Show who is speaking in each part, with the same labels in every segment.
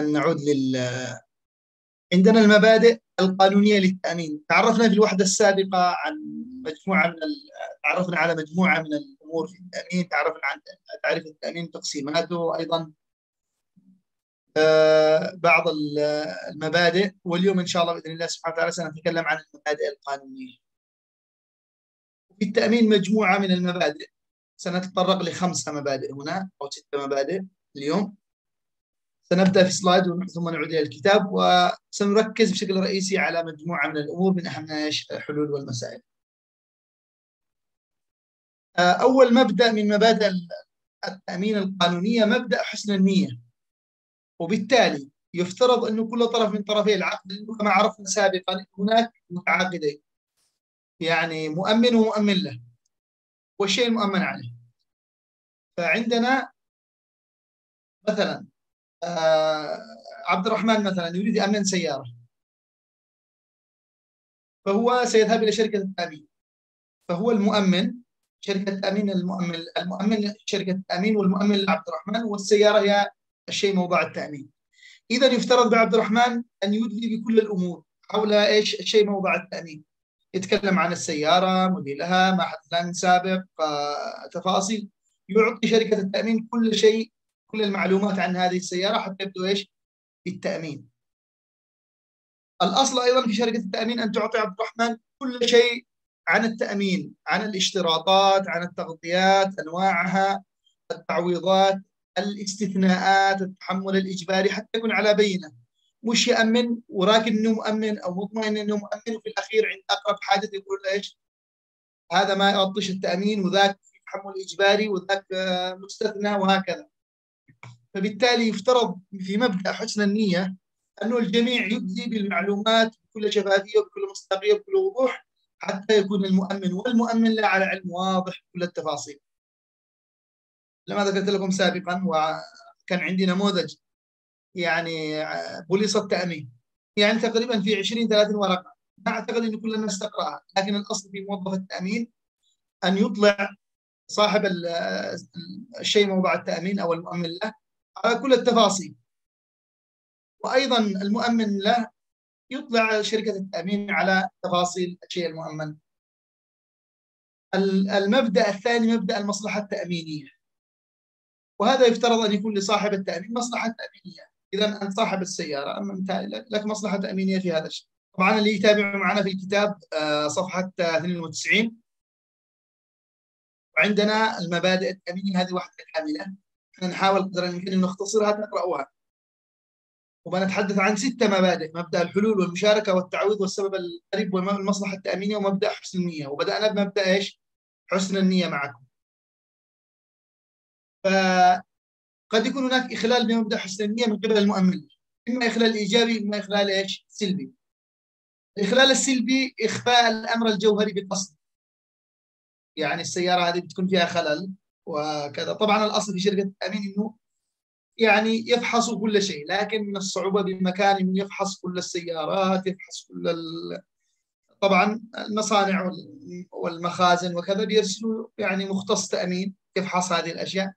Speaker 1: إذا نعود لل عندنا المبادئ القانونية للتأمين. تعرفنا في الوحدة السابقة عن مجموعة من ال... تعرفنا على مجموعة من الأمور في التأمين تعرفنا عن تعريف التأمين تقسيماته أيضا. آه، بعض المبادئ واليوم إن شاء الله بإذن الله سبحانه وتعالى سنتكلم عن المبادئ القانونية. في التأمين مجموعة من المبادئ. سنتطرق لخمسة مبادئ هنا أو ستة مبادئ اليوم. سنبدأ في سلايد ثم نعود إلى الكتاب وسنركز بشكل رئيسي على مجموعة من الأمور من أهمها الحلول والمسائل. آه، أول مبدأ من مبادئ التأمين القانونية مبدأ حسن النية. وبالتالي يفترض أن كل طرف من طرفي العقد كما عرفنا سابقا هناك متعاقدين. يعني مؤمن ومؤمن له والشيء المؤمن عليه. فعندنا مثلا عبد الرحمن مثلا يريد يأمن سيارة. فهو سيذهب إلى شركة التأمين فهو المؤمن شركة التأمين المؤمن المؤمن شركة التأمين والمؤمن لعبد الرحمن والسيارة هي الشيء موضوع التأمين. إذا يفترض بعبد الرحمن أن يدلي بكل الأمور حول إيش الشيء موضوع التأمين. يتكلم عن السيارة موديلها ما حدث سابق تفاصيل. يعطي شركة التأمين كل شيء كل المعلومات عن هذه السيارة حتى يبدو إيش بالتأمين الأصل أيضا في شركة التأمين أن تعطي عبد الرحمن كل شيء عن التأمين عن الاشتراطات عن التغطيات أنواعها التعويضات الاستثناءات التحمل الإجباري حتى يكون على بينة مش يأمن وراكن إنه مؤمن أو مطمئن إنه مؤمن وفي الأخير عند أقرب حاجة يقول إيش؟ هذا ما يغطيش التأمين وذاك تحمل إجباري وذاك مستثنى وهكذا. فبالتالي يفترض في مبدأ حسن النية أنه الجميع يبدي بالمعلومات بكل شفافية وبكل مصداقية وبكل وضوح حتى يكون المؤمن والمؤمن لا على علم واضح بكل التفاصيل. لما ذكرت لكم سابقا وكان عندي نموذج يعني بوليص التأمين. يعني تقريبا في 20 30 ورقة. ما أعتقد إن كل الناس تقراها لكن الأصل في موظف التأمين أن يطلع صاحب الشيء موضوع التأمين أو المؤمن له على كل التفاصيل. وأيضا المؤمن له يطلع شركة التأمين على تفاصيل الشيء المؤمن. المبدأ الثاني مبدأ المصلحة التأمينية. وهذا يفترض أن يكون لصاحب التأمين مصلحة تأمينية. اذا أنت صاحب السيارة أما أنت لك مصلحة تأمينية في هذا الشيء. طبعا اللي يتابع معنا في الكتاب آه، صفحة 92 وعندنا المبادئ التأمينية هذه واحدة كاملة. إحنا نحاول قدر الإمكان إن نختصرها تقراوها وبنتحدث عن ستة مبادئ مبدأ الحلول والمشاركة والتعويض والسبب القريب والمصلحة التأمينية ومبدأ حسن النية وبدأنا بمبدأ إيش؟ حسن النية معكم ف قد يكون هناك إخلال بمبدأ حسن النية من قبل المؤمن إما إخلال إيجابي إما إخلال إيش؟ سلبي. الإخلال السلبي إخفاء الأمر الجوهري بقصد. يعني السيارة هذه بتكون فيها خلل وكذا، طبعا الأصل في شركة التامين إنه يعني يفحصوا كل شيء، لكن من الصعوبة بمكان إنه يفحص كل السيارات، يفحص كل ال... طبعا المصانع والمخازن وكذا بيرسلوا يعني مختص تأمين يفحص هذه الأشياء.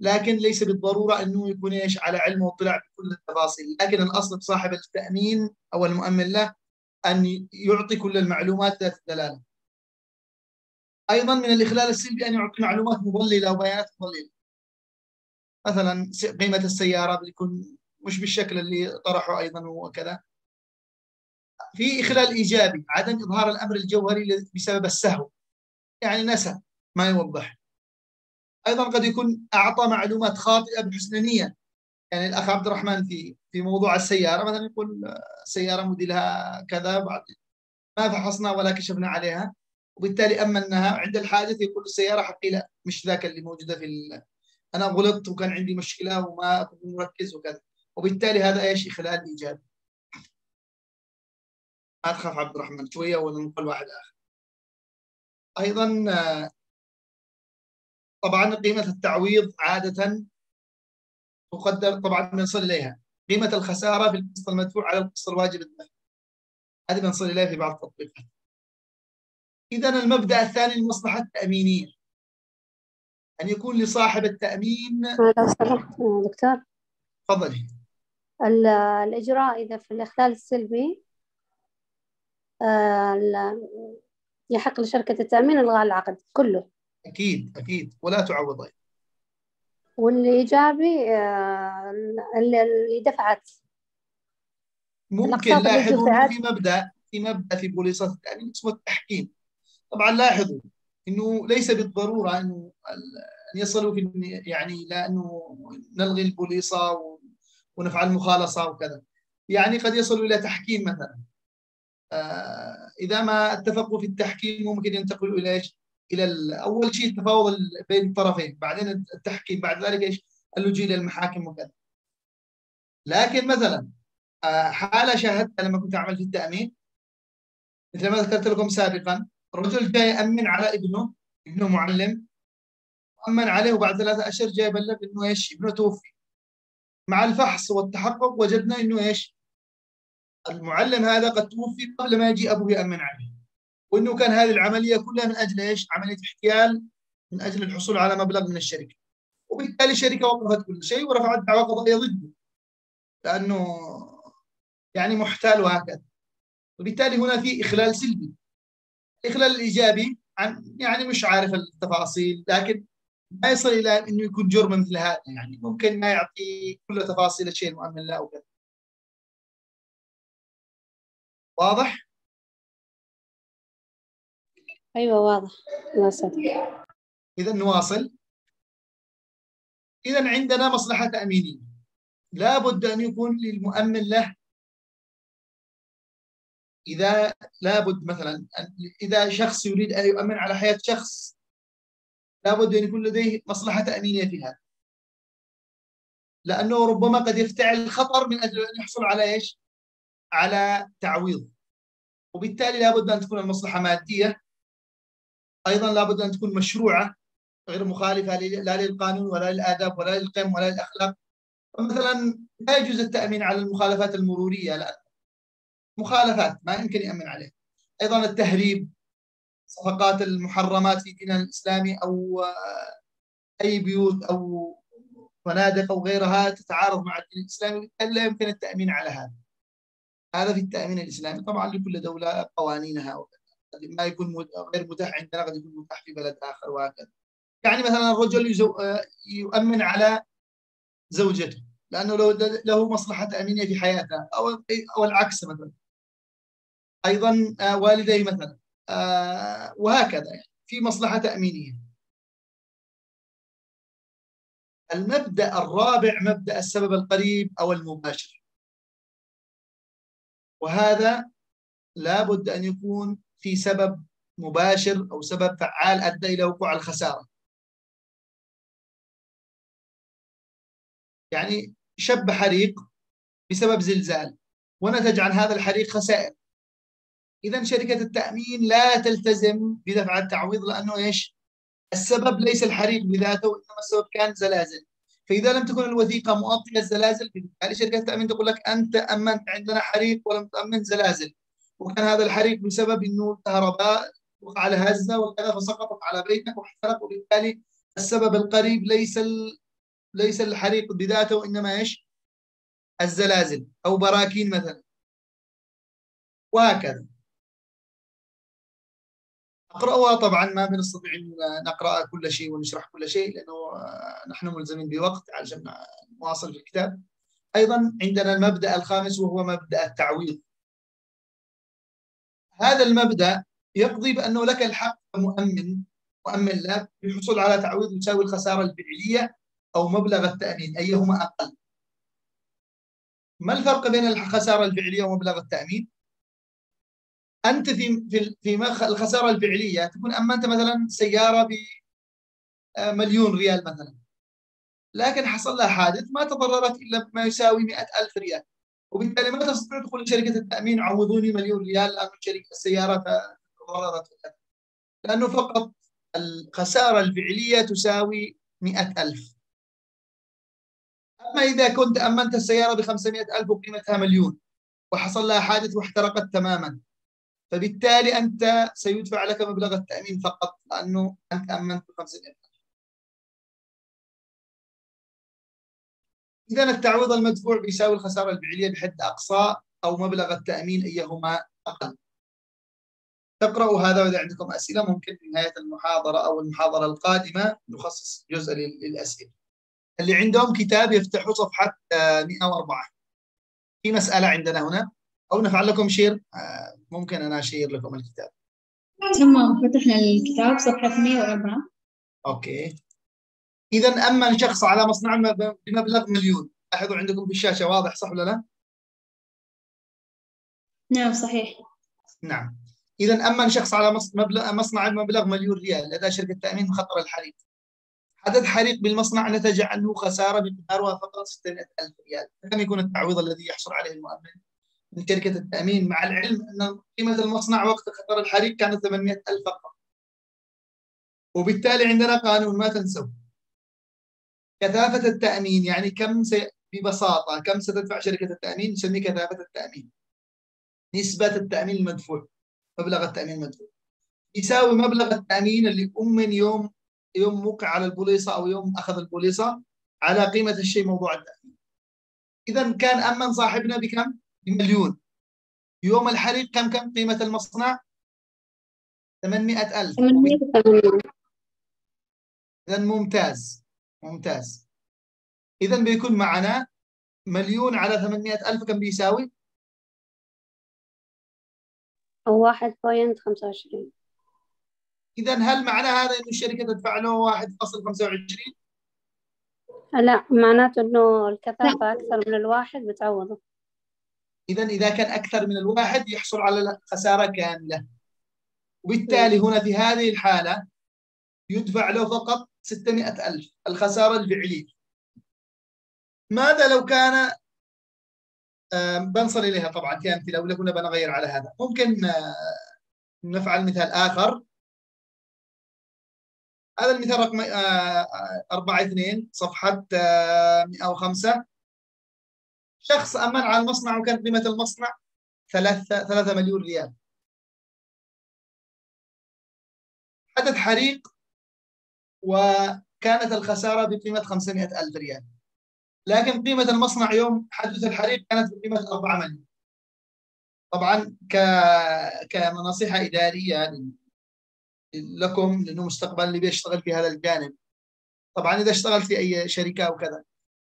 Speaker 1: لكن ليس بالضرورة إنه يكون إيش؟ على علم واطلاع بكل التفاصيل، لكن الأصل صاحب التأمين أو المؤمن له أن يعطي كل المعلومات ذات الدلالة. أيضا من الإخلال السلبي أن يعطي معلومات مضللة وبيانات مضللة. مثلا قيمة السيارة بيكون مش بالشكل اللي طرحه أيضا وكذا. في إخلال إيجابي عدم إظهار الأمر الجوهري بسبب السهو. يعني نسى ما يوضح. أيضا قد يكون أعطى معلومات خاطئة بحسن نيه يعني الأخ عبد الرحمن في في موضوع السيارة مثلا يقول سياره موديلها كذا بعد ما فحصنا ولا كشفنا عليها وبالتالي امناها عند الحادث يقول السيارة حقي لا مش ذاك اللي موجودة في ال... أنا غلطت وكان عندي مشكلة وما كنت مركز وكذا. وبالتالي هذا إيش؟ إخلال إيجابي. ما تخاف عبد الرحمن شوية ولا نقول واحد آخر. أيضا طبعا قيمة التعويض عادة تقدر طبعا بنصل إليها. قيمة الخسارة في القسط المدفوع على القسط الواجب الدفع. هذه بنصل إليها في بعض التطبيقات إذا المبدأ الثاني المصلحة التأمينية. أن يكون لصاحب التأمين
Speaker 2: لو سمحت دكتور.
Speaker 1: تفضلي
Speaker 2: الإجراء إذا في الإخلال السلبي آه، يحق لشركة التأمين إلغاء العقد كله.
Speaker 1: أكيد أكيد. ولا تعوض
Speaker 2: والإيجابي آه، اللي دفعت.
Speaker 1: ممكن لاحظوا في مبدأ في مبدأ في بوليصات التأمين اسمه التحكيم. طبعا لاحظوا إنه ليس بالضرورة إنه أن يصلوا في يعني لأنه نلغي البوليصة ونفعل مخالصة وكذا يعني قد يصلوا إلى تحكيم مثلا آه، إذا ما اتفقوا في التحكيم ممكن ينتقلوا إلى إيش؟ إلى أول شيء التفاوض بين الطرفين بعدين التحكيم بعد ذلك إيش؟ اللجوء إلى المحاكم وكذا لكن مثلا آه، حالة شاهدتها لما كنت أعمل في التأمين مثل ما ذكرت لكم سابقا رجل جاي يأمن على ابنه ابنه معلم امن عليه وبعد ثلاثة أشهر جاي يبلغ إنه إيش؟ ابنه توفي. مع الفحص والتحقق وجدنا إنه إيش؟ المعلم هذا قد توفي قبل ما يجي أبوه يأمن عليه. وإنه كان هذه العملية كلها من أجل إيش؟ عملية احتيال من أجل الحصول على مبلغ من الشركة. وبالتالي الشركة وقفت كل شيء ورفعت دعوى قضائية ضده. لأنه يعني محتال وهكذا. وبالتالي هنا في إخلال سلبي. الاخلال الإيجابي عن يعني مش عارف التفاصيل لكن ما يصل إلى إنه يكون جرم مثل هذا يعني ممكن ما يعطي كل تفاصيل الشيء المؤمن له وكذا واضح؟
Speaker 2: أيوه واضح.
Speaker 1: إذا نواصل. إذا عندنا مصلحة تأمينية. لابد أن يكون للمؤمن له إذا لابد مثلا إذا شخص يريد أن يؤمن على حياة شخص لابد أن يكون لديه مصلحة تأمينية في هذا لأنه ربما قد يفتعل خطر من أجل أن يحصل على إيش؟ على تعويض. وبالتالي لابد أن تكون المصلحة مادية. أيضا لابد أن تكون مشروعة غير مخالفة لا للقانون ولا للآداب ولا للقيم ولا للأخلاق. فمثلا لا يجوز التأمين على المخالفات المرورية لأن مخالفات ما يمكن يأمن عليها أيضا التهريب صفقات المحرمات في ديننا الإسلامي أو أي بيوت أو فنادق أو غيرها تتعارض مع الدين وبالتالي لا يمكن التأمين على هذا. هذا في التأمين الإسلامي طبعا لكل دولة قوانينها ما يكون غير متاح عندنا قد يكون متاح في بلد آخر وهكذا. يعني مثلا الرجل يؤمن على زوجته لأنه لو له مصلحة تأمينية في حياته أو أو العكس مثلا. أيضا آه، والديه مثلا آه، وهكذا يعني في مصلحة تأمينية. المبدأ الرابع مبدأ السبب القريب أو المباشر. وهذا لابد أن يكون في سبب مباشر أو سبب فعال أدى إلى وقوع الخسارة. يعني شب حريق بسبب زلزال ونتج عن هذا الحريق خسائر اذا شركة التأمين لا تلتزم بدفع التعويض لأنه إيش؟ السبب ليس الحريق بذاته إنما السبب كان زلازل فإذا لم تكن الوثيقة مؤطيه الزلازل بالتالي شركة التأمين تقول لك أنت امنت عندنا حريق ولم تأمن زلازل وكان هذا الحريق بسبب إنه الكهرباء وقع على هزة وكذا فسقطت على بيتك واحترق وبالتالي السبب القريب ليس ال... ليس الحريق بذاته إنما إيش؟ الزلازل أو براكين مثلا وهكذا أقرأها طبعا ما بنستطيع إن نقرا كل شيء ونشرح كل شيء لأنه نحن ملزمين بوقت عشان نواصل في الكتاب. أيضا عندنا المبدأ الخامس وهو مبدأ التعويض. هذا المبدأ يقضي بأنه لك الحق مؤمن مؤمن لك بالحصول على تعويض يساوي الخسارة الفعلية أو مبلغ التأمين أيهما أقل؟ ما الفرق بين الخسارة الفعلية ومبلغ التأمين؟ أنت في في في الخسارة الفعلية تكون امنت مثلا سيارة بمليون آه، ريال مثلا. لكن حصل لها حادث ما تضررت إلا بما يساوي 100000 ريال. وبالتالي ما تستطيع تقول لشركه التأمين عوضوني مليون ريال لأن شركة السيارة تضررت لأنه فقط الخسارة الفعلية تساوي 100000 أما إذا كنت أمنت السيارة ب 500000 وقيمتها مليون وحصل لها حادث واحترقت تماما فبالتالي أنت سيدفع لك مبلغ التأمين فقط لأنه أنت أمنت ب 5000 إذا التعويض المدفوع بيساوي الخسارة الفعلية بحد أقصى أو مبلغ التأمين أيهما أقل. تقرأوا هذا وإذا عندكم أسئلة ممكن في نهاية المحاضرة أو المحاضرة القادمة نخصص جزء للأسئلة. اللي عندهم كتاب يفتحوا صفحة 104 آه، في مسألة عندنا هنا. أو نفعل لكم شير آه، ممكن أنا أشير لكم الكتاب.
Speaker 3: تمام فتحنا الكتاب صفحة 104
Speaker 1: أوكي. إذا أمن شخص على مصنع بمبلغ مليون لاحظوا عندكم في الشاشة واضح صح ولا لا؟
Speaker 3: نعم صحيح.
Speaker 1: نعم. إذا أمن شخص على مبلغ مصنع بمبلغ مليون ريال لدى شركة تأمين خطر الحريق. حدث حريق بالمصنع نتج عنه خسارة بمقدارها فقط 600 ألف ريال. كم يكون التعويض الذي يحصل عليه المؤمن؟ من شركة التأمين مع العلم أن قيمة المصنع وقت خطر الحريق كانت 800 ألف فقط. وبالتالي عندنا قانون ما تنسوا. كثافة التأمين يعني كم سي... ببساطة كم ستدفع شركة التأمين؟ نسميه كثافة التأمين. نسبة التأمين المدفوع مبلغ التأمين المدفوع. يساوي مبلغ التأمين اللي أمن يوم يوم موقع على البوليصة أو يوم أخذ البوليصة على قيمة الشيء موضوع التأمين. إذا كان أمن صاحبنا بكم؟ بمليون يوم الحريق كم كم قيمة المصنع؟ 800 ألف. إذا ممتاز. ممتاز. إذا بيكون معنا مليون على 800 ألف. كم بيساوي؟
Speaker 2: واحد بوينت خمسة وعشرين.
Speaker 1: إذا هل معنى هذا إنه الشركة تدفع له واحد فاصل خمسة وعشرين؟
Speaker 2: لا معناته إنه الكثافة أكثر من الواحد بتعوضه.
Speaker 1: إذا إذا كان أكثر من الواحد يحصل على خسارة كاملة. وبالتالي هنا في هذه الحالة يدفع له فقط 600 ألف الخسارة الفعلية. ماذا لو كان بنصل إليها طبعا في أمثلة ولا كنا بنغير على هذا؟ ممكن آه، نفعل مثال آخر. هذا المثال رقم 4 آه، 2 صفحة 105 آه، شخص أمن على المصنع وكانت قيمة المصنع 3 3 مليون ريال. حدث حريق وكانت الخسارة بقيمة 500 ألف ريال. لكن قيمة المصنع يوم حدث الحريق كانت بقيمة 4 مليون. طبعا ك... كنصيحة إدارية لكم لأنه مستقبلا اللي بيشتغل في هذا الجانب. طبعا إذا اشتغلت في أي شركة أو كذا.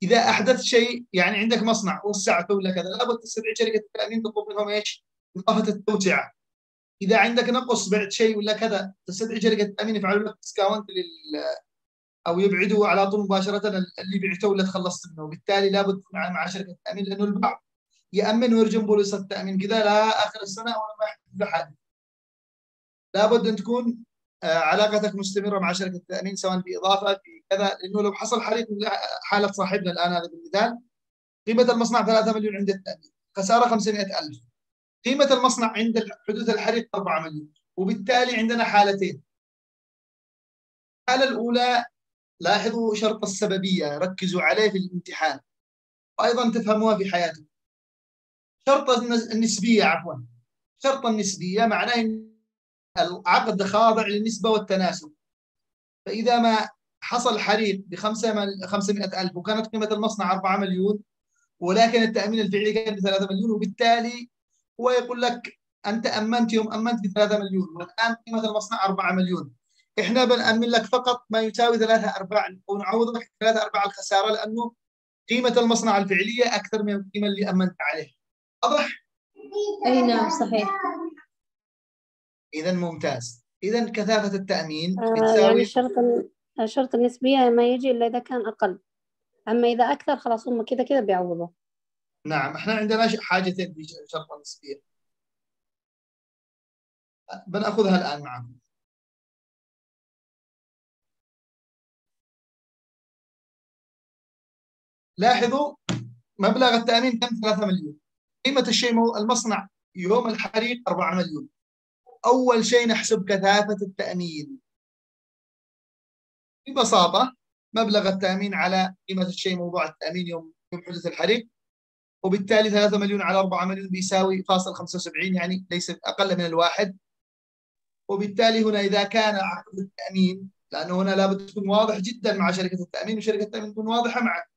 Speaker 1: إذا أحدث شيء يعني عندك مصنع وسعته ولا كذا لابد تستدعي شركة التأمين تطلب منهم إيش؟ إضافة التوسعة. إذا عندك نقص بعت شيء ولا كذا تستدعي شركة التأمين يفعلوا لك ديسكاونت لل أو يبعدوا على طول مباشرة اللي بعته ولا تخلصت منه. وبالتالي لابد تكون مع شركة التأمين لأنه البعض يأمن ويرجم بوليصة التأمين. كذا لا آخر السنة وأنا ما يحدث له لابد أن تكون آه، علاقتك مستمرة مع شركة التأمين سواء بإضافة في كذا لأنه لو حصل حريق حالة صاحبنا الآن هذا بالمثال قيمة المصنع 3 مليون عند التأمين خسارة 500000 قيمة المصنع عند حدوث الحريق 4 مليون وبالتالي عندنا حالتين. الحالة الأولى لاحظوا شرط السببية ركزوا عليه في الامتحان. وأيضا تفهموها في حياتكم. شرط النسبية عفوا. شرط النسبية معناه أن العقد خاضع للنسبة والتناسب. فإذا ما حصل حريق ب 500 ألف وكانت قيمة المصنع 4 مليون ولكن التأمين الفعلي كان ب 3 مليون وبالتالي هو يقول لك أنت أمنت يوم أمنت ب 3 مليون والآن قيمة المصنع 4 مليون. إحنا بنأمن لك فقط ما يساوي ثلاثة أرباع ونعوضك ثلاثة أرباع الخسارة لأنه قيمة المصنع الفعلية أكثر من القيمة اللي أمنت عليه واضح؟
Speaker 3: أي نعم صحيح.
Speaker 1: إذا ممتاز. إذا كثافة التأمين
Speaker 2: آه بتساوي يعني الشرط الشرط النسبية ما يجي إلا إذا كان أقل. أما إذا أكثر خلاص هم كذا كذا بيعوضوا.
Speaker 1: نعم إحنا عندنا حاجتين في شرط النسبية بنأخذها الآن معكم. لاحظوا مبلغ التأمين كم؟ 3 مليون. قيمة الشيء المصنع يوم الحريق 4 مليون. أول شيء نحسب كثافة التأمين. ببساطة مبلغ التأمين على قيمة الشيء موضوع التأمين يوم يوم حدث الحريق. وبالتالي 3 مليون على 4 مليون بيساوي فاصل 75 يعني ليس أقل من الواحد. وبالتالي هنا إذا كان عقد التأمين لأنه هنا لابد تكون واضح جدا مع شركة التأمين وشركة التأمين تكون واضحة معك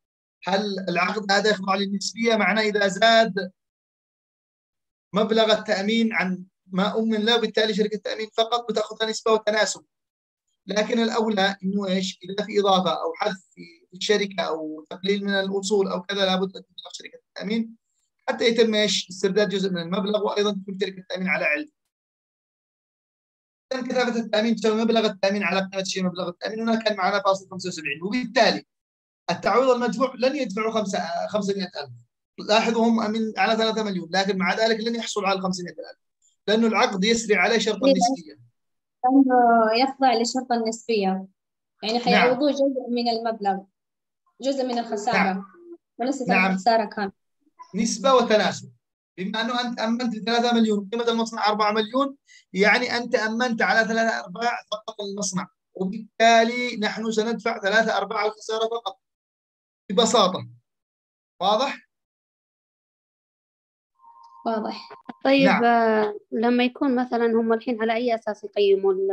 Speaker 1: هل العقد هذا يخضع للنسبية؟ معناه إذا زاد مبلغ التأمين عن ما أمن له بالتالي شركة التأمين فقط بتاخذها نسبة وتناسب. لكن الأولى إنه إيش؟ إذا في إضافة أو حذف في الشركة أو تقليل من الأصول أو كذا لابد أن تبلغ شركة التامين حتى يتم إيش؟ استرداد جزء من المبلغ وأيضا تكون شركة التامين على علم. كان كثافة التأمين تساوي مبلغ التأمين على قيمة شيء مبلغ التأمين. هنا كان معنا فاصل 75 وبالتالي التعويض المدفوع لن يدفعوا 500000 لاحظوا هم من على 3 مليون لكن مع ذلك لن يحصلوا على 500000 لأنه العقد يسري عليه شرط النسبيه
Speaker 3: لأنه يخضع لشرط النسبية. يعني حيعوضوه جزء من المبلغ جزء من الخسارة.
Speaker 1: نعم.
Speaker 3: وليست
Speaker 1: نعم.
Speaker 3: الخسارة كاملة.
Speaker 1: نسبة وتناسب. بما أنه أنت أمنت 3 مليون قيمة المصنع 4 مليون يعني أنت أمنت على 3 أرباع فقط المصنع. وبالتالي نحن سندفع 3 أرباع الخسارة فقط. ببساطة. واضح؟
Speaker 3: واضح.
Speaker 2: طيب
Speaker 1: نعم.
Speaker 2: آه، لما يكون مثلا هم الحين على أي أساس يقيموا ال-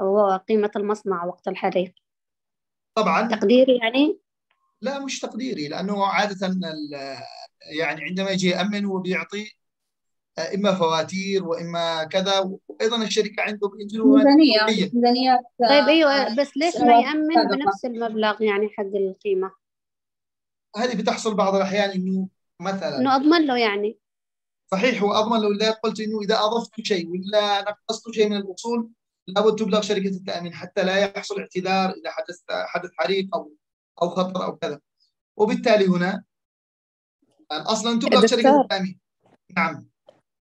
Speaker 2: أو قيمة المصنع وقت الحريق؟
Speaker 1: طبعا.
Speaker 2: تقديري يعني؟
Speaker 1: لا مش تقديري لأنه عاده ال- يعني عندما يجي يأمن هو بيعطي إما فواتير وإما كذا وأيضا الشركة عنده بينزلوا
Speaker 3: ميزانية
Speaker 1: ميزانية.
Speaker 3: ميزانيات
Speaker 2: طيب أيوة بس ليش ما يأمن
Speaker 3: سابقة.
Speaker 2: بنفس المبلغ يعني حق القيمة؟
Speaker 1: هذه بتحصل بعض الأحيان إنه مثلا.
Speaker 2: إنه أضمن له يعني.
Speaker 1: صحيح هو اضمن لو قلت إنه إذا أضفت شيء ولا نقصت شيء من الاصول لابد تبلغ شركة التأمين حتى لا يحصل اعتذار إذا حدث حدث حريق أو أو خطر أو كذا وبالتالي هنا أصلا تبلغ. شركة التأمين نعم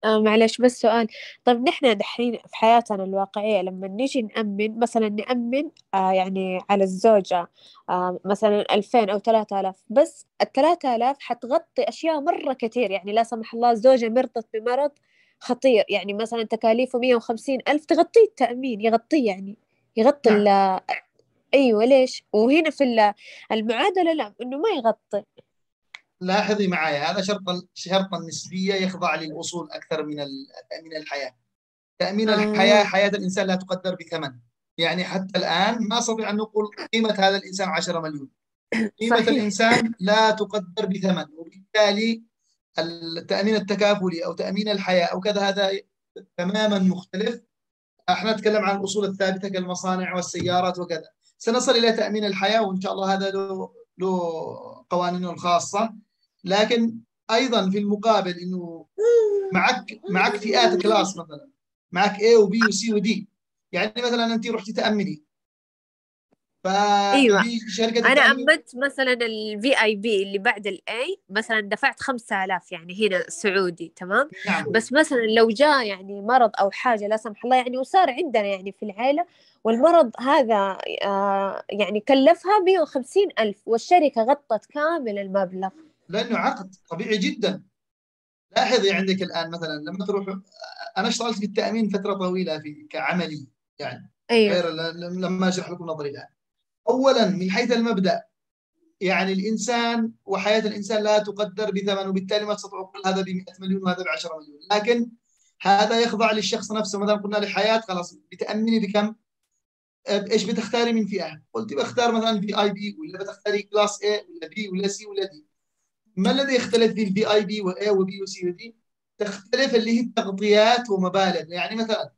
Speaker 4: آه معلش بس سؤال. طيب نحن دحين في حياتنا الواقعية لما نيجي نأمن مثلا نأمن آه يعني على الزوجة آه مثلا ألفين أو ثلاثة آلاف بس الثلاثة آلاف حتغطي أشياء مرة كثير. يعني لا سمح الله الزوجة مرضت بمرض خطير. يعني مثلا تكاليفه مية وخمسين ألف تغطيه التأمين يغطيه يعني يغطي
Speaker 1: نعم.
Speaker 4: ال أيوة ليش؟ وهنا في ال- المعادلة لا إنه ما يغطي.
Speaker 1: لاحظي معي هذا شرط شرط النسبيه يخضع للاصول أكثر من تامين الحياة. تأمين
Speaker 4: آه.
Speaker 1: الحياة حياة الإنسان لا تقدر بثمن. يعني حتى الآن ما أستطيع أن نقول قيمة هذا الإنسان 10 مليون. قيمة
Speaker 4: صحيح.
Speaker 1: الإنسان لا تقدر بثمن وبالتالي التامين التكافلي أو تأمين الحياة أو كذا هذا تماما مختلف. إحنا نتكلم عن الأصول الثابتة كالمصانع والسيارات وكذا. سنصل إلى تأمين الحياة وإن شاء الله هذا له له قوانينه الخاصة. لكن أيضا في المقابل إنه معك معك فئات class مثلا. معك A و B و C و D يعني مثلا انت رحتي تامني ف
Speaker 4: أيوة.
Speaker 1: في
Speaker 4: شركة
Speaker 1: أنا
Speaker 4: امنت مثلا ال VIP اللي بعد ال A مثلا دفعت خمسة آلاف يعني هنا سعودي تمام؟
Speaker 1: نعم.
Speaker 4: بس مثلا لو جاء يعني مرض أو حاجة لا سمح الله يعني وصار عندنا يعني في العائله والمرض هذا آه يعني كلفها 150 ألف والشركة غطت كامل المبلغ.
Speaker 1: لأنه عقد طبيعي جدا. لاحظي عندك الآن مثلا لما تروح أنا اشتغلت في التأمين فترة طويلة في كعملي يعني
Speaker 4: أيوة.
Speaker 1: غير لما أشرح لكم نظري الآن. اولا من حيث المبدأ يعني الإنسان وحياة الإنسان لا تقدر بثمن وبالتالي ما تستطيع كل هذا ب 100 مليون وهذا ب 10 مليون. لكن هذا يخضع للشخص نفسه. مثلا قلنا لحياة خلاص بتأمني بكم؟ إيش بتختاري من فئة؟ قلت بختار مثلا VIP ولا بتختاري class A ولا B ولا C ولا D ما الذي يختلف في ال VIP و A و B و C و D؟ تختلف اللي هي التغطيات ومبالغ. يعني مثلا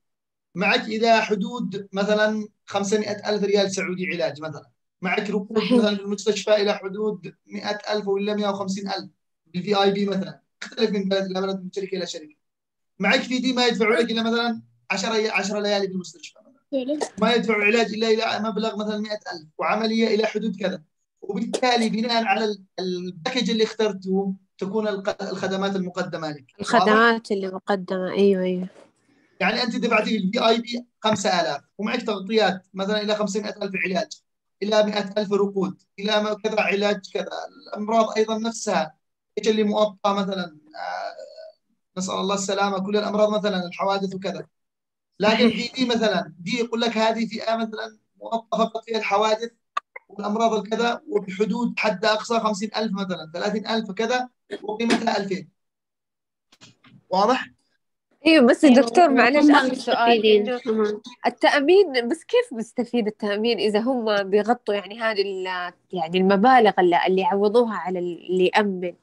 Speaker 1: معك إذا حدود مثلا 500 ألف ريال سعودي علاج مثلا. معك
Speaker 4: رقود.
Speaker 1: مثلا في المستشفى إلى حدود 100 ألف ولا 150 ألف بال VIP مثلا. تختلف من بلد إلى بلد من شركة إلى شركة. معك في D ما يدفعوا لك إلا مثلا 10 10 ليالي في المستشفى مثلا. ما يدفعوا علاج إلا إلى مبلغ مثلا 100000 وعملية إلى حدود كذا. وبالتالي بناء على ال- ال package اللي اخترته تكون الخدمات المقدمة لك؟
Speaker 4: الخدمات اللي مقدمة. أيوة أيوة.
Speaker 1: يعني أنت دفعتي ال VIP 5000 ومعك تغطيات مثلا إلى 500000 علاج إلى 100000 ركود إلى ما- كذا علاج كذا. الأمراض أيضا نفسها إيش اللي مؤطى مثلا؟ آه، نسأل الله السلامة كل الأمراض مثلا الحوادث وكذا. لكن في دي مثلا دي يقول لك هذه فئة مثلا مؤطى فقط فيها الحوادث والأمراض الكذا وبحدود حد أقصى 50000 مثلا 30000 كذا وقيمتها 2000 واضح؟
Speaker 4: أيوه بس
Speaker 2: أيوة،
Speaker 4: دكتور معلش اخر سؤال. التأمين بس كيف بيستفيد التأمين إذا هم بيغطوا يعني هذه ال- يعني المبالغ اللي, اللي يعوضوها على اللي يأمن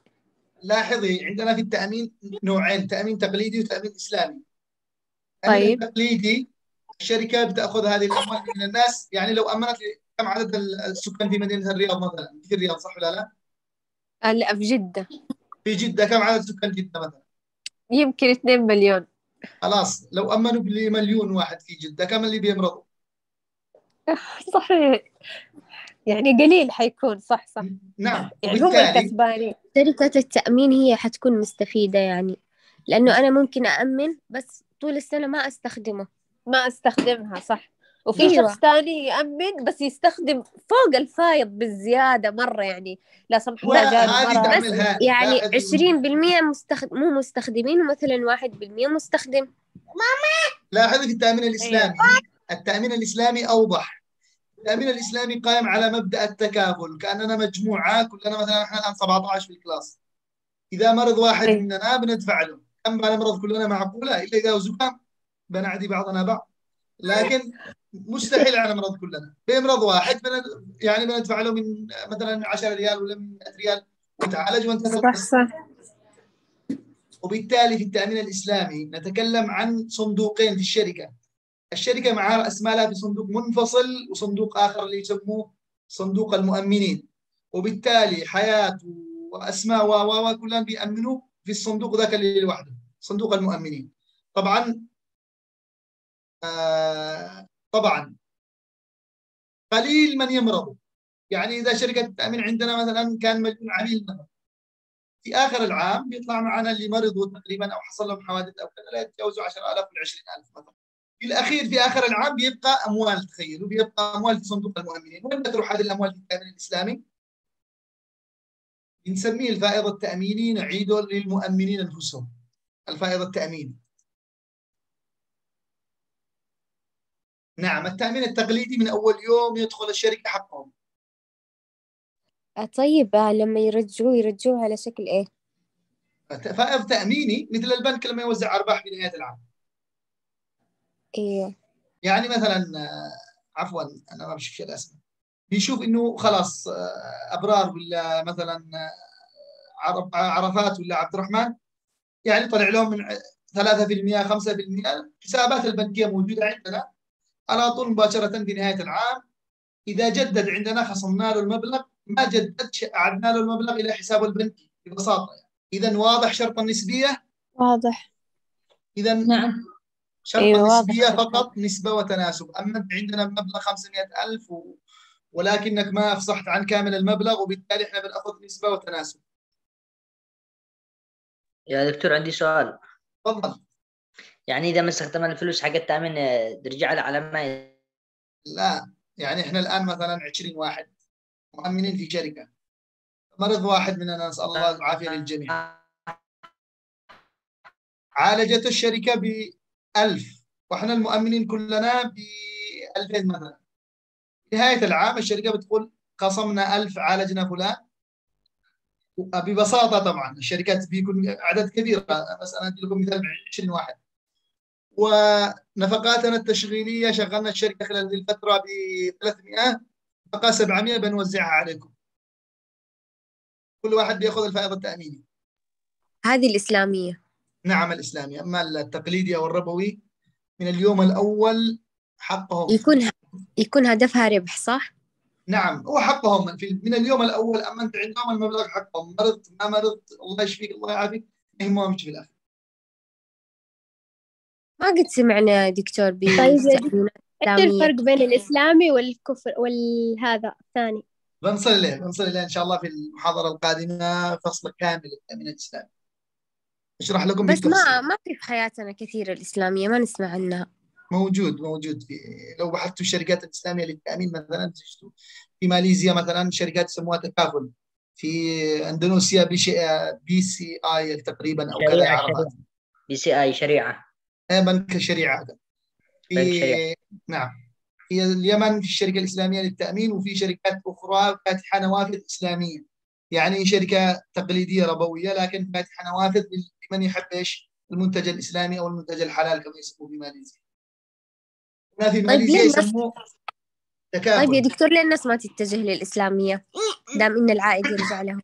Speaker 1: لاحظي عندنا في التأمين نوعين تأمين تقليدي وتأمين إسلامي التامين
Speaker 4: طيب.
Speaker 1: التقليدي الشركة بتأخذ هذه الأموال من الناس يعني لو أمنت كم عدد السكان في مدينة الرياض مثلا؟ في الرياض صح ولا لا؟
Speaker 4: اللي في جدة.
Speaker 1: في جدة. كم عدد سكان جدة مثلا؟
Speaker 4: يمكن 2 مليون.
Speaker 1: خلاص لو أمنوا بمليون واحد في جدة كم اللي بيمرضوا؟
Speaker 4: صحيح. يعني قليل حيكون. صح صح.
Speaker 1: نعم.
Speaker 4: يعني هم الكسبانين.
Speaker 5: شركة التأمين هي حتكون مستفيدة يعني. لأنه أنا ممكن أأمن بس طول السنة ما أستخدمه.
Speaker 4: ما أستخدمها صح. وفي
Speaker 5: أيوة.
Speaker 4: شخص ثاني يأمن بس يستخدم فوق الفايض بالزيادة مرة يعني. لا سمح الله
Speaker 1: تعملها
Speaker 5: يعني
Speaker 1: لاحظي-
Speaker 5: عشرين بالمية مستخد... مو مستخدمين ومثلا واحد بالمية مستخدم.
Speaker 1: لاحظي في التأمين الإسلامي. التأمين الإسلامي أوضح. التأمين الإسلامي قائم على مبدأ التكافل. كأننا مجموعة كلنا مثلا إحنا الآن 17 في الكلاس. إذا مرض واحد
Speaker 4: أي.
Speaker 1: مننا بندفع له. كم بنمرض كلنا معقولة؟ إلا إذا زكام بنعدي بعضنا بعض. لكن مستحيل على نمرض كلنا. بيمرض واحد بن... يعني بندفع له من مثلا 10 ريال ولا من 100 ريال. وتعالج وانتهى
Speaker 4: صح
Speaker 1: وبالتالي في التأمين الإسلامي نتكلم عن صندوقين في الشركة. الشركة معها رأس مالها في صندوق منفصل وصندوق آخر اللي يسموه صندوق المؤمنين. وبالتالي حياة وأسماء و و و كلهم بيأمنوا في الصندوق ذاك اللي لوحده صندوق المؤمنين. طبعا آه طبعا قليل من يمرض يعني إذا شركة التأمين عندنا مثلا كان مليون عميل مثلا في آخر العام بيطلع معنا اللي مرضوا تقريبا أو حصل لهم حوادث أو كذا لا يتجاوزوا 10000 و 20000 مثلا. في الأخير في آخر العام بيبقى أموال تخيلوا بيبقى أموال في صندوق المؤمنين، وين بتروح هذه الأموال في التأمين الإسلامي؟ بنسميه الفائض التاميني نعيده للمؤمنين أنفسهم. الفائض التاميني. نعم التأمين التقليدي من أول يوم يدخل الشركة حقهم.
Speaker 5: آه، طيب آه، لما يرجعوه يرجعوه على شكل إيه؟
Speaker 1: فائض تأميني مثل البنك لما يوزع أرباح في نهاية العام.
Speaker 5: إيه
Speaker 1: يعني مثلا آه، عفوا أنا ما بشوف الاسماء بيشوف إنه خلاص أبرار ولا مثلا عرفات ولا عبد الرحمن يعني طلع لهم من ع- 3% 5% حسابات البنكية موجودة عندنا على طول مباشرة في نهاية العام. إذا جدد عندنا خصمنا له المبلغ ما جددش أعدنا له المبلغ إلى حسابه البنكي ببساطة. يعني. إذا واضح شرط النسبية؟
Speaker 4: واضح.
Speaker 1: إذا
Speaker 3: نعم.
Speaker 1: شرط
Speaker 4: أيوة، واضح.
Speaker 1: النسبية فقط نسبة وتناسب. أما أنت عندنا مبلغ 500 ألف و... ولكنك ما أفصحت عن كامل المبلغ وبالتالي إحنا بنأخذ نسبة وتناسب.
Speaker 6: يا دكتور عندي سؤال.
Speaker 1: تفضل.
Speaker 6: يعني إذا ما استخدمنا الفلوس حق التأمين آه، ترجع له على ما
Speaker 1: لا يعني إحنا الآن مثلا 20 واحد مؤمنين في شركة. مرض واحد مننا نسأل الله العافية للجميع. عالجته الشركة ب 1000 وإحنا المؤمنين كلنا ب 2000 مثلا. نهاية العام الشركة بتقول خصمنا 1000 عالجنا فلان. ببساطة طبعا الشركات بيكون عدد كبير. بس أنا أدي لكم مثال 20 واحد. ونفقاتنا التشغيلية شغلنا الشركة خلال هذه الفترة ب 300 بقى 700 بنوزعها عليكم. كل واحد بيأخذ الفائض التأميني
Speaker 5: هذه الإسلامية.
Speaker 1: نعم الإسلامي أما التقليدي أو الربوي من اليوم الأول حقهم.
Speaker 5: يكون يكون هدفها ربح صح؟
Speaker 1: نعم هو حقهم. في من اليوم الأول أما أنت عندهم المبلغ حقهم. مرضت ما مرضت الله يشفيك الله يعافيك ما يهمهمش في الآخر.
Speaker 5: ما قد سمعنا دكتور
Speaker 7: طيب إيش
Speaker 5: الإسلامية؟
Speaker 7: الفرق بين الإسلامي والكفر والهذا الثاني؟
Speaker 1: بنصل إليه بنصل إن شاء الله في المحاضرة القادمة فصل كامل التأمين الإسلامي أشرح لكم
Speaker 5: بس
Speaker 1: بالتفصيل.
Speaker 5: ما ما في في حياتنا كثير الإسلامية ما نسمع عنها.
Speaker 1: موجود موجود في لو بحثتوا الشركات الإسلامية للتأمين مثلا تجدوا في ماليزيا مثلا شركات يسموها تكافل. في أندونيسيا B, BCI تقريبا أو كذا
Speaker 6: BCI شريعة.
Speaker 1: آه، بنك الشريعة هذا. في. نعم. في اليمن في الشركة الإسلامية للتأمين وفي شركات أخرى فاتحة نوافذ إسلامية. يعني شركة تقليدية ربوية لكن فاتحة نوافذ لمن يحب إيش؟ المنتج الإسلامي أو المنتج الحلال كما يسموه في ماليزيا. هنا في
Speaker 5: طيب
Speaker 1: ماليزيا يسموه
Speaker 5: طيب يا
Speaker 1: تكافل
Speaker 5: دكتور ليه الناس ما تتجه للإسلامية؟ دام إن العائد يرجع لهم.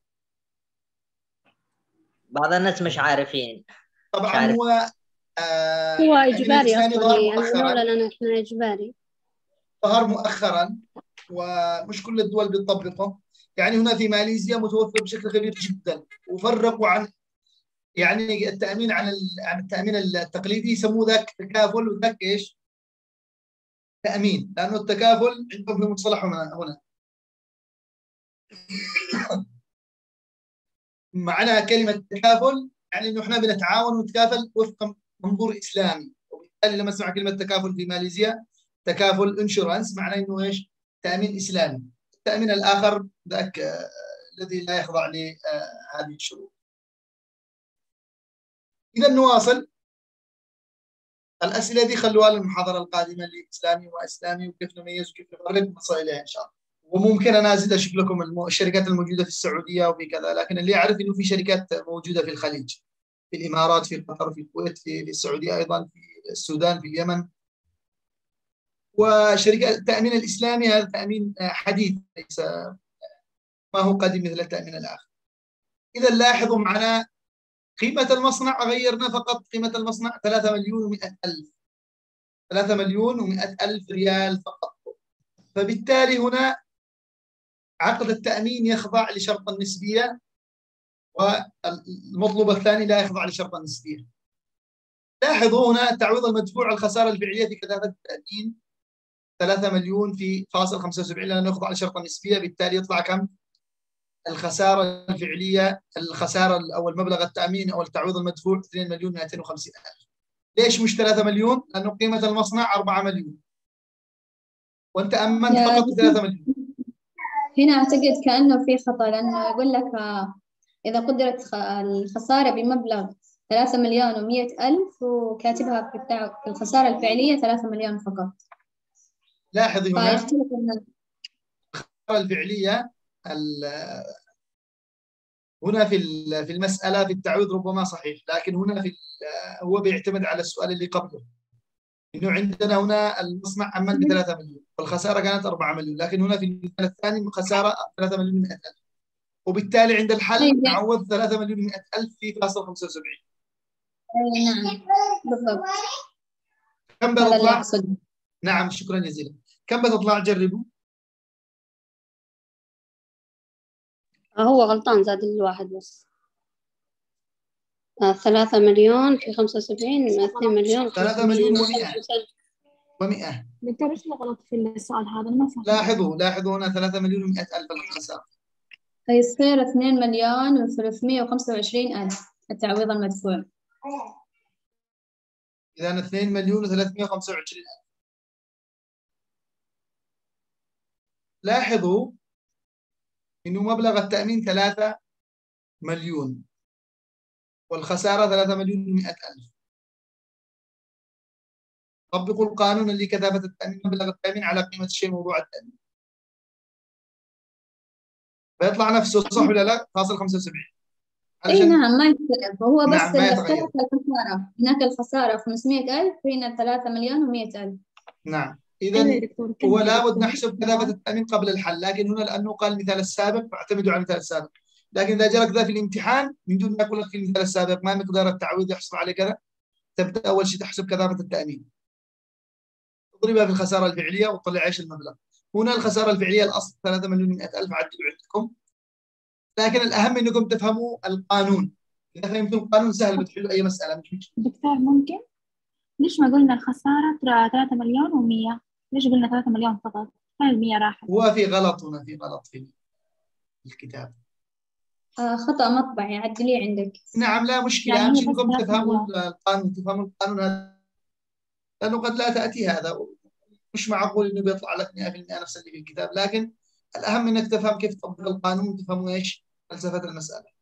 Speaker 6: بعض الناس مش عارفين.
Speaker 1: طبعا
Speaker 6: عارف.
Speaker 1: هو آه
Speaker 2: هو
Speaker 1: الإسلامي
Speaker 2: أصلا
Speaker 1: ظهر
Speaker 2: يعني
Speaker 1: مؤخرا.
Speaker 2: لنا إحنا إجباري.
Speaker 1: ظهر مؤخرا ومش كل الدول بتطبقه. يعني هنا في ماليزيا متوفر بشكل كبير جدا وفرقوا عن يعني التأمين عن عن التأمين التقليدي يسموه ذاك تكافل وذاك إيش؟ تأمين. لأنه التكافل عندهم في مصطلح هنا هنا. معنى كلمة تكافل يعني إنه إحنا بنتعاون ونتكافل وفق منظور إسلامي. وبالتالي لما اسمع كلمة تكافل في ماليزيا تكافل انشورنس معناه إنه إيش؟ تأمين إسلامي. التامين الآخر ذاك آه، الذي لا يخضع لهذه الشروط. إذا نواصل. الأسئلة دي خلوها للمحاضرة القادمة لإسلامي وإسلامي وكيف نميز وكيف نفرق نصل إليها إن شاء الله. وممكن أنا أزيد أشوف لكم الشركات الموجودة في السعودية وفي كذا لكن اللي يعرف إنه في شركات موجودة في الخليج. في الإمارات في قطر في الكويت في السعودية أيضا في السودان في اليمن. وشركة التأمين الإسلامي هذا تأمين آه، حديث ليس ما هو قديم مثل التأمين الآخر. اذا لاحظوا معنا قيمة المصنع غيرنا فقط قيمة المصنع 3 مليون و100 ألف. 3 مليون و100 ألف ريال فقط. فبالتالي هنا عقد التأمين يخضع لشرط النسبية والمطلوب الثاني لا يخضع لشرط النسبية لاحظوا هنا التعويض المدفوع الخسارة الفعلية في كثافة التامين 3 مليون في فاصل 75 لأنه يخضع لشرط النسبية بالتالي يطلع كم؟ الخسارة الفعلية الخسارة أو المبلغ التأمين أو التعويض المدفوع 2 مليون 250 ألف. ليش مش 3 مليون؟ لأنه قيمة المصنع 4 مليون. وأنت أمنت
Speaker 3: يا
Speaker 1: فقط 3 مليون.
Speaker 3: هنا أعتقد كأنه في خطأ لأنه يقول لك آه، إذا قدرت الخسارة بمبلغ ثلاثة مليون ومية ألف وكاتبها في الخسارة الفعلية ثلاثة مليون فقط.
Speaker 1: لاحظي هنا الخسارة الفعلية ال- هنا في في المسألة في التعويض ربما صحيح لكن هنا في ال- هو بيعتمد على السؤال اللي قبله. إنه عندنا هنا المصنع امن ب 3 مليون والخسارة كانت 4 مليون لكن هنا في المثال الثاني الخساره 3 مليون 100 ألف. وبالتالي عند الحل
Speaker 3: طيب.
Speaker 1: نعوض 3 مليون 100 ألف في فاصل 75
Speaker 3: أي نعم. بالضبط.
Speaker 1: كم بتطلع؟ نعم شكرا جزيلا. كم بتطلع جربوا
Speaker 2: آه، هو غلطان زاد الواحد بس. آه، ثلاثة مليون في خمسة وسبعين اثنين مليون
Speaker 1: ثلاثة مليون ومئة. و100
Speaker 8: دكتور إيش الغلط في السؤال هذا؟
Speaker 1: لاحظوا لاحظوا هنا 3 مليون و100 ألف الخساره
Speaker 3: فيصير اثنين مليون وثلاثمية وخمسة وعشرين ألف التعويض المدفوع.
Speaker 1: إذا 2 مليون و325 ألف. لاحظوا إنه مبلغ التأمين 3 مليون والخسارة 3 مليون و100 ألف. طبقوا القانون اللي كثافه التأمين مبلغ التأمين على قيمة الشيء موضوع التأمين. فيطلع نفسه صح ولا لا؟ فاصل 75
Speaker 3: أي
Speaker 1: علشان
Speaker 3: نعم ما يختلف هو بس
Speaker 1: نعم،
Speaker 3: الخسارة هناك الخسارة 500 ألف هنا 3 مليون و100 ألف.
Speaker 1: نعم.
Speaker 8: أيوة
Speaker 1: اذا
Speaker 8: كمل.
Speaker 1: هو لابد. نحسب كثافة التأمين قبل الحل لكن هنا لأنه قال المثال السابق فاعتمدوا على المثال السابق. لكن إذا جرك ذا في الامتحان من دون ما يقول لك في المثال السابق ما مقدار التعويض يحصل عليه كذا تبدأ أول شيء تحسب كثافة التأمين. تضربها في الخسارة الفعلية وتطلع إيش المبلغ؟ هنا الخسارة الفعلية الأصل 3 مليون و ألف عدلوا عندكم. لكن الأهم أنكم تفهموا القانون. إذا فهمتوا القانون سهل بتحلوا أي مسألة. مش مشكلة
Speaker 8: دكتور ممكن؟ ليش ما قلنا الخسارة ترى 3 مليون و100 ليش قلنا 3 مليون فقط؟ هاي ال100 راحت.
Speaker 1: هو في غلط هنا في غلط في الكتاب.
Speaker 3: آه خطأ مطبعي عدليه عندك.
Speaker 1: نعم لا مشكلة.
Speaker 8: يعني
Speaker 1: أهم شيء أنكم تفهموا. القانون. تفهموا القانون هذا. لأنه قد لا تأتي هذا. مش معقول إنه بيطلع لك 100% نفس اللي في الكتاب لكن الأهم إنك تفهم كيف تطبق القانون وتفهموا إيش فلسفة المسألة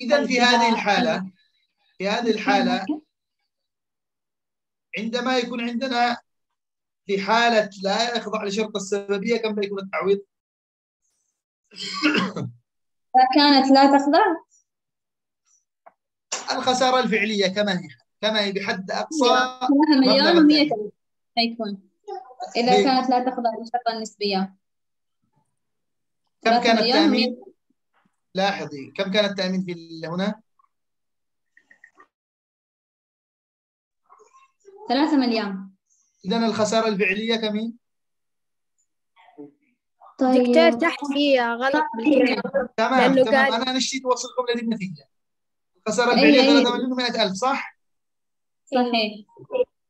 Speaker 1: إذا في
Speaker 8: طيب،
Speaker 1: هذه الحالة في هذه الحالة
Speaker 8: ممكن؟
Speaker 1: عندما يكون عندنا في حالة لا يخضع لشرط السببية كم بيكون التعويض؟
Speaker 3: كانت لا تخضع
Speaker 1: الخسارة الفعلية كما هي كما هي بحد أقصى
Speaker 3: 3 مليون
Speaker 1: مبلغ
Speaker 3: و100
Speaker 1: التأمين.
Speaker 3: ألف حيكون إذا
Speaker 1: هي-
Speaker 3: كانت لا تخضع للشرط النسبية
Speaker 1: كم
Speaker 3: 3
Speaker 1: كان التأمين؟
Speaker 3: و100
Speaker 1: لاحظي كم كان التأمين في ال- هنا؟
Speaker 3: 3 مليون
Speaker 1: إذا الخسارة الفعلية كم هي؟
Speaker 7: دكتور
Speaker 3: طيب
Speaker 7: تحت في غلط
Speaker 1: تمام
Speaker 7: لأنه
Speaker 1: تمام
Speaker 7: قال-
Speaker 1: أنا نشيت أوصلكم لهذه النتيجة الخسارة الفعلية
Speaker 3: أيوة.
Speaker 1: 3 مليون و100 ألف صح؟
Speaker 3: صحيح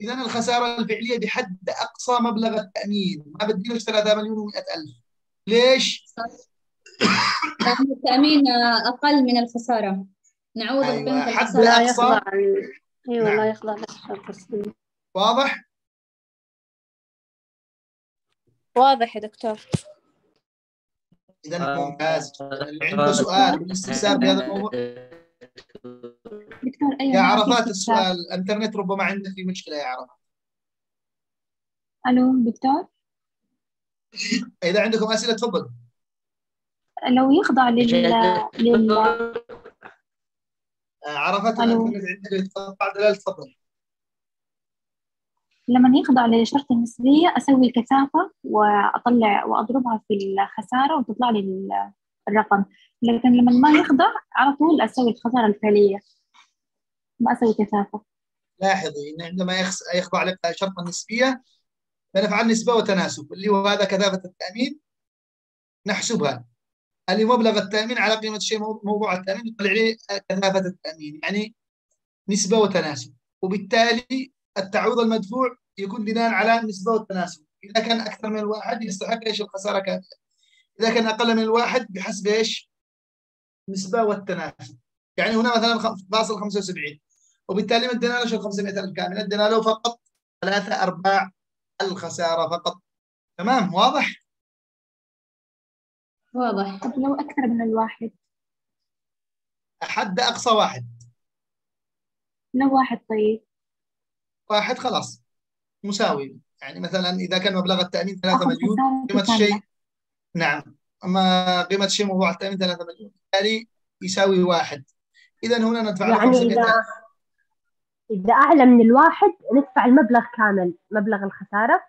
Speaker 1: إذا الخسارة الفعلية بحد أقصى مبلغ التأمين ما بديلك 3 مليون و100 ألف ليش؟
Speaker 3: لأن التأمين أقل من الخسارة نعوض
Speaker 1: أيوة، حد
Speaker 2: لا
Speaker 1: أقصى.
Speaker 2: يخضع ال- أيوة
Speaker 1: نعم.
Speaker 2: لا يخضع
Speaker 1: واضح؟
Speaker 4: واضح يا دكتور
Speaker 1: إذا
Speaker 6: آه.
Speaker 1: ممتاز اللي عنده سؤال بالاستفسار بهذا الموضوع
Speaker 8: دكتور أيوة
Speaker 1: يا عرفات. السؤال الإنترنت ربما عندك في مشكلة يا عرفات.
Speaker 8: ألو دكتور
Speaker 1: إذا عندكم أسئلة تفضل.
Speaker 8: لو يخضع لل لل
Speaker 1: آه، عرفات
Speaker 8: ألو.
Speaker 1: الإنترنت عندك تقطع دلال تفضل.
Speaker 8: لما يخضع لشرط النسبية أسوي الكثافة وأطلع وأضربها في الخسارة وتطلع لي ال- الرقم. لكن لما ما يخضع على طول أسوي الخسارة الفعلية. ما أسوي كثافة.
Speaker 1: لاحظي إن عندما يخضع لك شرط النسبيه فنفعل نسبة وتناسب اللي هو هذا كثافة التأمين نحسبها. اللي مبلغ التأمين على قيمة مو- موضوع التأمين يطلع عليه كثافة التأمين يعني نسبة وتناسب. وبالتالي التعويض المدفوع يكون بناء على النسبة والتناسب إذا كان أكثر من الواحد يستحق إيش؟ الخسارة كاملة. إذا كان أقل من الواحد بحسب إيش؟ النسبة والتناسب يعني هنا مثلا خم- فاصل 75 وبالتالي ما ادينا له شو 500 ألف كامل ادينا له فقط ثلاثة أرباع الخسارة فقط. تمام؟ واضح؟
Speaker 3: واضح.
Speaker 8: طب لو أكثر من الواحد؟
Speaker 1: حد أقصى واحد.
Speaker 8: لو واحد طيب.
Speaker 1: واحد خلاص. مساوي. يعني مثلا إذا كان مبلغ التأمين 3
Speaker 8: أخذ
Speaker 1: مليون قيمة. الشيء نعم. أما قيمة الشيء موضوع التأمين 3 مليون بالتالي يساوي واحد. إذا هنا ندفع له
Speaker 9: يعني
Speaker 1: 500
Speaker 9: إذا إذا أعلى من الواحد ندفع المبلغ كامل مبلغ الخسارة.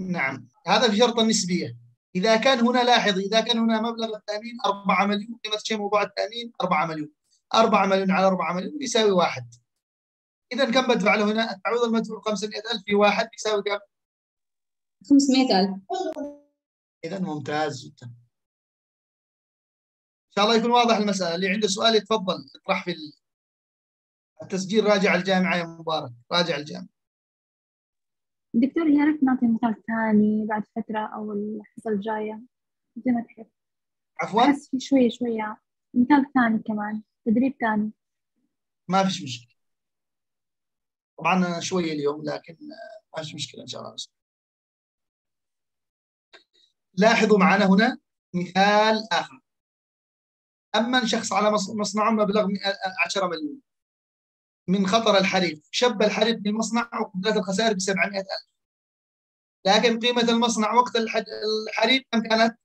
Speaker 1: نعم. هذا في شرط النسبية. إذا كان هنا لاحظ إذا كان هنا مبلغ التأمين 4 مليون قيمة شيء موضوع التأمين 4 مليون. 4 مليون على 4 مليون يساوي واحد. إذا كم بدفع له هنا؟ التعويض المدفوع 500000 في واحد يساوي كم؟
Speaker 3: 500 ألف.
Speaker 1: إذا ممتاز جدا. إن شاء الله يكون واضح المسألة. اللي عنده سؤال يتفضل اطرح في التسجيل راجع الجامعة يا مبارك راجع الجامعة.
Speaker 8: دكتور يا ريت نعطي مثال ثاني بعد فترة أو الحصة الجاية زي ما تحب.
Speaker 1: عفوا؟
Speaker 8: أحس في شوية شوية. مثال ثاني كمان تدريب ثاني.
Speaker 1: ما فيش مشكلة. طبعا شوية اليوم لكن ما فيش مشكلة إن شاء الله. بس. لاحظوا معنا هنا مثال آخر. أما شخص على مص- مصنعه مبلغ مئة- 10 مليون. من خطر الحريق شب الحريق بالمصنع وقدرة الخسائر ب 700 ألف لكن قيمة المصنع وقت الح- الحريق كم كانت؟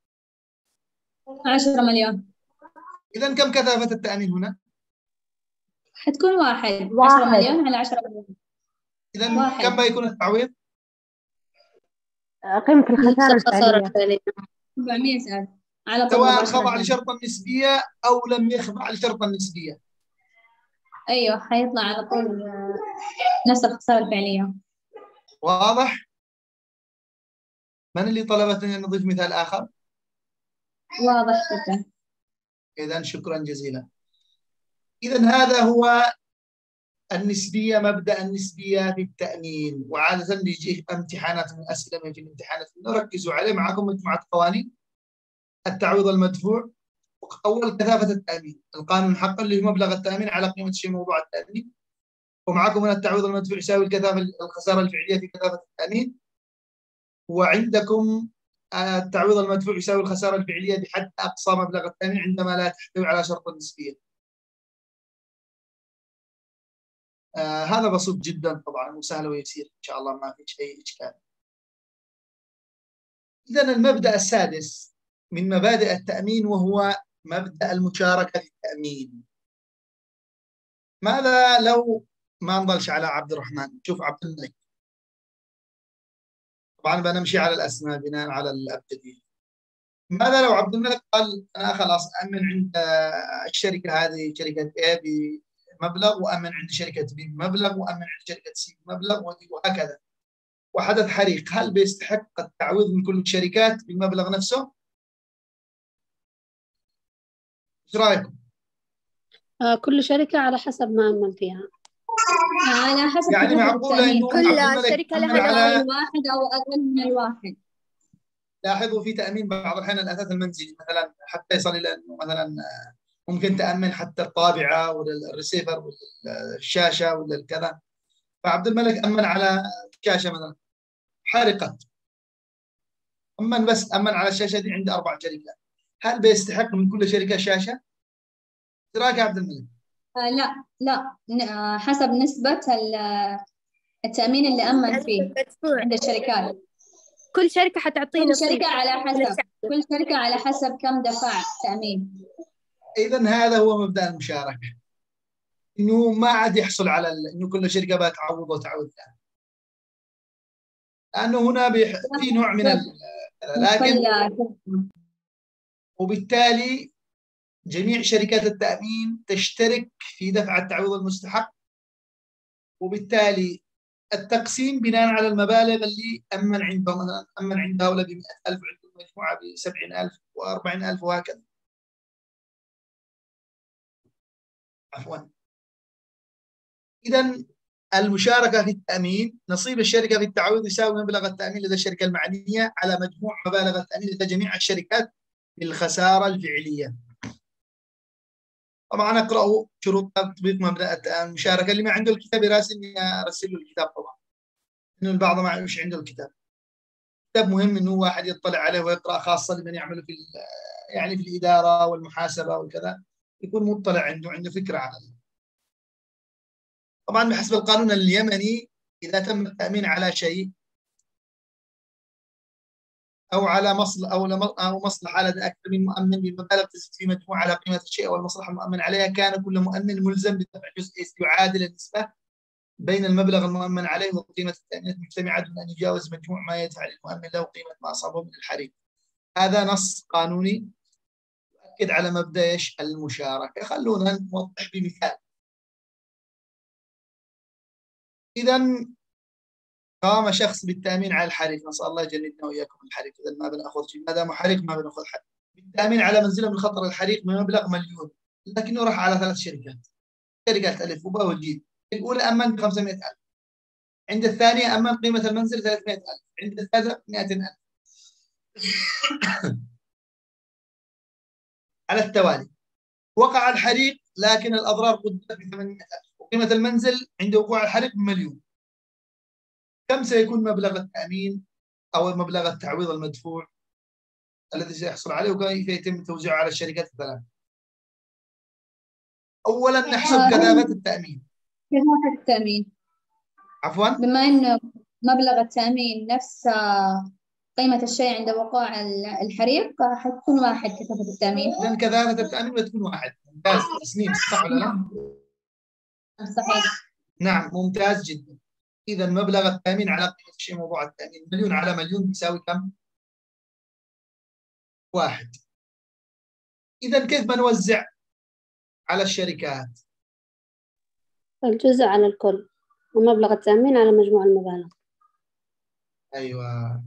Speaker 3: 10 مليون
Speaker 1: إذا كم كثافة التأمين هنا؟
Speaker 3: حتكون واحد 10
Speaker 9: واحد.
Speaker 3: مليون على 10 مليون
Speaker 1: إذا. كم بيكون التعويض؟
Speaker 9: قيمة الخسارة الفعلية
Speaker 2: الفعلية
Speaker 3: 400 ألف على طول
Speaker 1: سواء. خضع لشرط النسبية أو لم يخضع لشرط النسبية
Speaker 3: أيوه حيطلع على طول آه، نفس الخسارة الفعلية.
Speaker 1: واضح؟ من اللي طلبتني أن نضيف مثال آخر؟
Speaker 3: واضح جدا.
Speaker 1: إذا شكرا جزيلا. إذا هذا هو النسبية مبدأ النسبية في التأمين وعادة بيجي امتحانات من أسئلة من في الامتحانات. ركزوا عليه معكم مجموعة قوانين التعويض المدفوع. أول كثافة التأمين. القانون حقا اللي هو مبلغ التأمين على قيمة شيء موضوع التأمين. ومعكم هنا التعويض المدفوع يساوي الكثافة الخسارة الفعلية في كثافة التأمين. وعندكم آه، التعويض المدفوع يساوي الخسارة الفعلية بحد أقصى مبلغ التأمين عندما لا تحتوي على شرط النسبية آه هذا بسيط جدا طبعا وسهل ويسير إن شاء الله ما فيش أي إشكال. إذا المبدأ السادس من مبادئ التأمين وهو مبدأ المشاركة في التأمين ماذا لو ما نضلش على عبد الرحمن؟ شوف عبد الملك. طبعا بنمشي على الأسماء بناء على الابجديه ماذا لو عبد الملك قال أنا خلاص أمن عند الشركة هذه شركة A بمبلغ وأمن عند شركة B بمبلغ وأمن عند شركة C بمبلغ وهكذا. وحدث حريق. هل بيستحق التعويض من كل الشركات بالمبلغ نفسه؟ إيش رايكم؟
Speaker 2: آه كل شركة على حسب ما أمن فيها.
Speaker 3: على حسب
Speaker 1: يعني
Speaker 3: التأمين.
Speaker 1: انه
Speaker 7: كل شركة
Speaker 1: أمن
Speaker 7: لها
Speaker 1: على
Speaker 3: الواحد أو أقل من الواحد.
Speaker 1: لاحظوا في تأمين بعض الأحيان الأثاث المنزلي مثلا حتى يصل إلى إنه مثلا ممكن تأمن حتى الطابعة ولا الريسيفر ولا ولا الكذا فعبد الملك أمن على الشاشه مثلا. حرقت أمن بس أمن على الشاشة دي عند أربع شركات. هل بيستحق من كل شركة شاشة؟ إيش رايك يا عبد الملك؟
Speaker 3: آه لا لا. آه، حسب نسبة ال- التأمين اللي أمن فيه عند الشركات.
Speaker 7: كل شركة حتعطيه
Speaker 3: كل شركة على حسب. كل شركة على حسب كم دفع تأمين.
Speaker 1: إذا هذا هو مبدأ المشاركة. إنه ما عاد يحصل على ال- إنه كل شركة بقى تعوض وتعوض لأنه هنا بيح... في نوع من ال... لكن وبالتالي جميع شركات التأمين تشترك في دفع التعويض المستحق. وبالتالي التقسيم بناء على المبالغ اللي أمن عندهم مثلا أمن عند هؤلاء ب 100000 وعند المجموعه ب 70000 و40000 وهكذا. عفوا. اذا المشاركة في التأمين نصيب الشركة في التعويض يساوي مبلغ التأمين لدى الشركة المعنية على مجموع مبالغ التأمين لدى جميع الشركات بالخساره الفعلية. طبعا اقرأوا شروط تطبيق مبدأ المشاركة اللي ما عنده الكتاب؟ يراسلني ارسل له الكتاب طبعا. إنه البعض ما مش عنده الكتاب. كتاب مهم إنه واحد يطلع عليه ويقرأ خاصة لمن يعمل في يعني في الإدارة والمحاسبة والكذا يكون مطلع عنده عنده فكرة عن طبعا بحسب القانون اليمني إذا تم التأمين على شيء أو على مصلحة أو لم- أو مصلحة لدى أكثر من مؤمن بمبالغ تزيد في مجموع على قيمة الشيء أو المصلحة المؤمن عليها. كان كل مؤمن ملزم بدفع جزء يعادل النسبة بين المبلغ المؤمن عليه وقيمة التأمينات المجتمعة دون أن يجاوز مجموع ما يدفع للمؤمن له قيمة ما أصابه من الحريق. هذا نص قانوني يؤكد على مبدأ إيش؟ المشاركة. خلونا نوضح بمثال. إذا قام شخص بالتأمين على الحريق نسأل الله يجنبنا وإياكم الحريق إذا ما بنأخذ شيء. ما دام حريق ما بنأخذ حريق بالتأمين على منزلة من خطر الحريق بمبلغ مليون. لكنه راح على ثلاث شركات. شركة ألف وباء وجيم الأولى أمن ب 500000 عند الثانية أمن قيمة المنزل 300000 عند الثالثة 200000 على التوالي. وقع الحريق لكن الأضرار قدرت ب 800000 وقيمة المنزل عند وقوع الحريق بمليون. كم سيكون مبلغ التأمين أو مبلغ التعويض المدفوع الذي سيحصل عليه وكيف يتم توزيعه على الشركات الثلاث أولا نحسب كثافة التأمين.
Speaker 3: كثافة التأمين.
Speaker 1: عفوا؟
Speaker 3: بما إنه مبلغ التأمين نفس آه، قيمة الشيء عند وقوع ال- الحريق آه، حتكون واحد كثافة التأمين.
Speaker 1: إذا كثافة التأمين بتكون واحد. ممتاز. تسنيم صح ولا لا؟
Speaker 3: صحيح.
Speaker 1: نعم ممتاز جدا. إذا مبلغ التأمين على قيمة الشيء موضوع التأمين مليون على مليون يساوي كم؟ واحد إذا كيف بنوزع على الشركات؟
Speaker 2: الجزء على الكل ومبلغ التأمين على مجموع المبالغ
Speaker 1: أيوة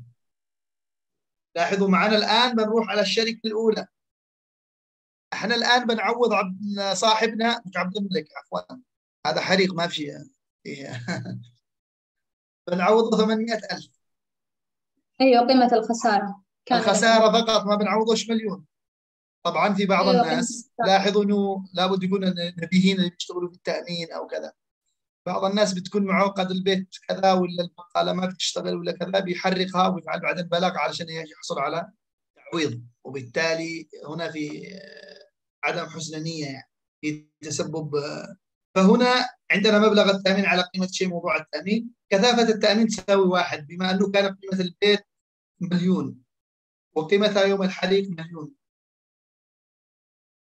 Speaker 1: لاحظوا معنا الآن بنروح على الشركة الأولى إحنا الآن بنعوض عبد صاحبنا مش عبد الملك عفوا هذا حريق ما في. بنعوضه 800000
Speaker 3: أيوة قيمة الخسارة كاملة.
Speaker 1: الخسارة فقط ما بنعوضوش مليون طبعا في بعض
Speaker 3: أيوة،
Speaker 1: الناس. لاحظوا إنه لابد يكونوا نبيهين اللي بيشتغلوا في التأمين أو كذا بعض الناس بتكون معوقد البيت كذا ولا البقاله ما بتشتغل ولا كذا بيحرقها ويفعل بعدين بلاغ علشان يحصل على تعويض وبالتالي هنا في آه، عدم حسن نية يعني في تسبب آه، فهنا عندنا مبلغ التأمين على قيمة شيء موضوع التأمين. كثافة التأمين تساوي واحد بما أنه كانت قيمة البيت مليون وقيمتها يوم الحريق مليون.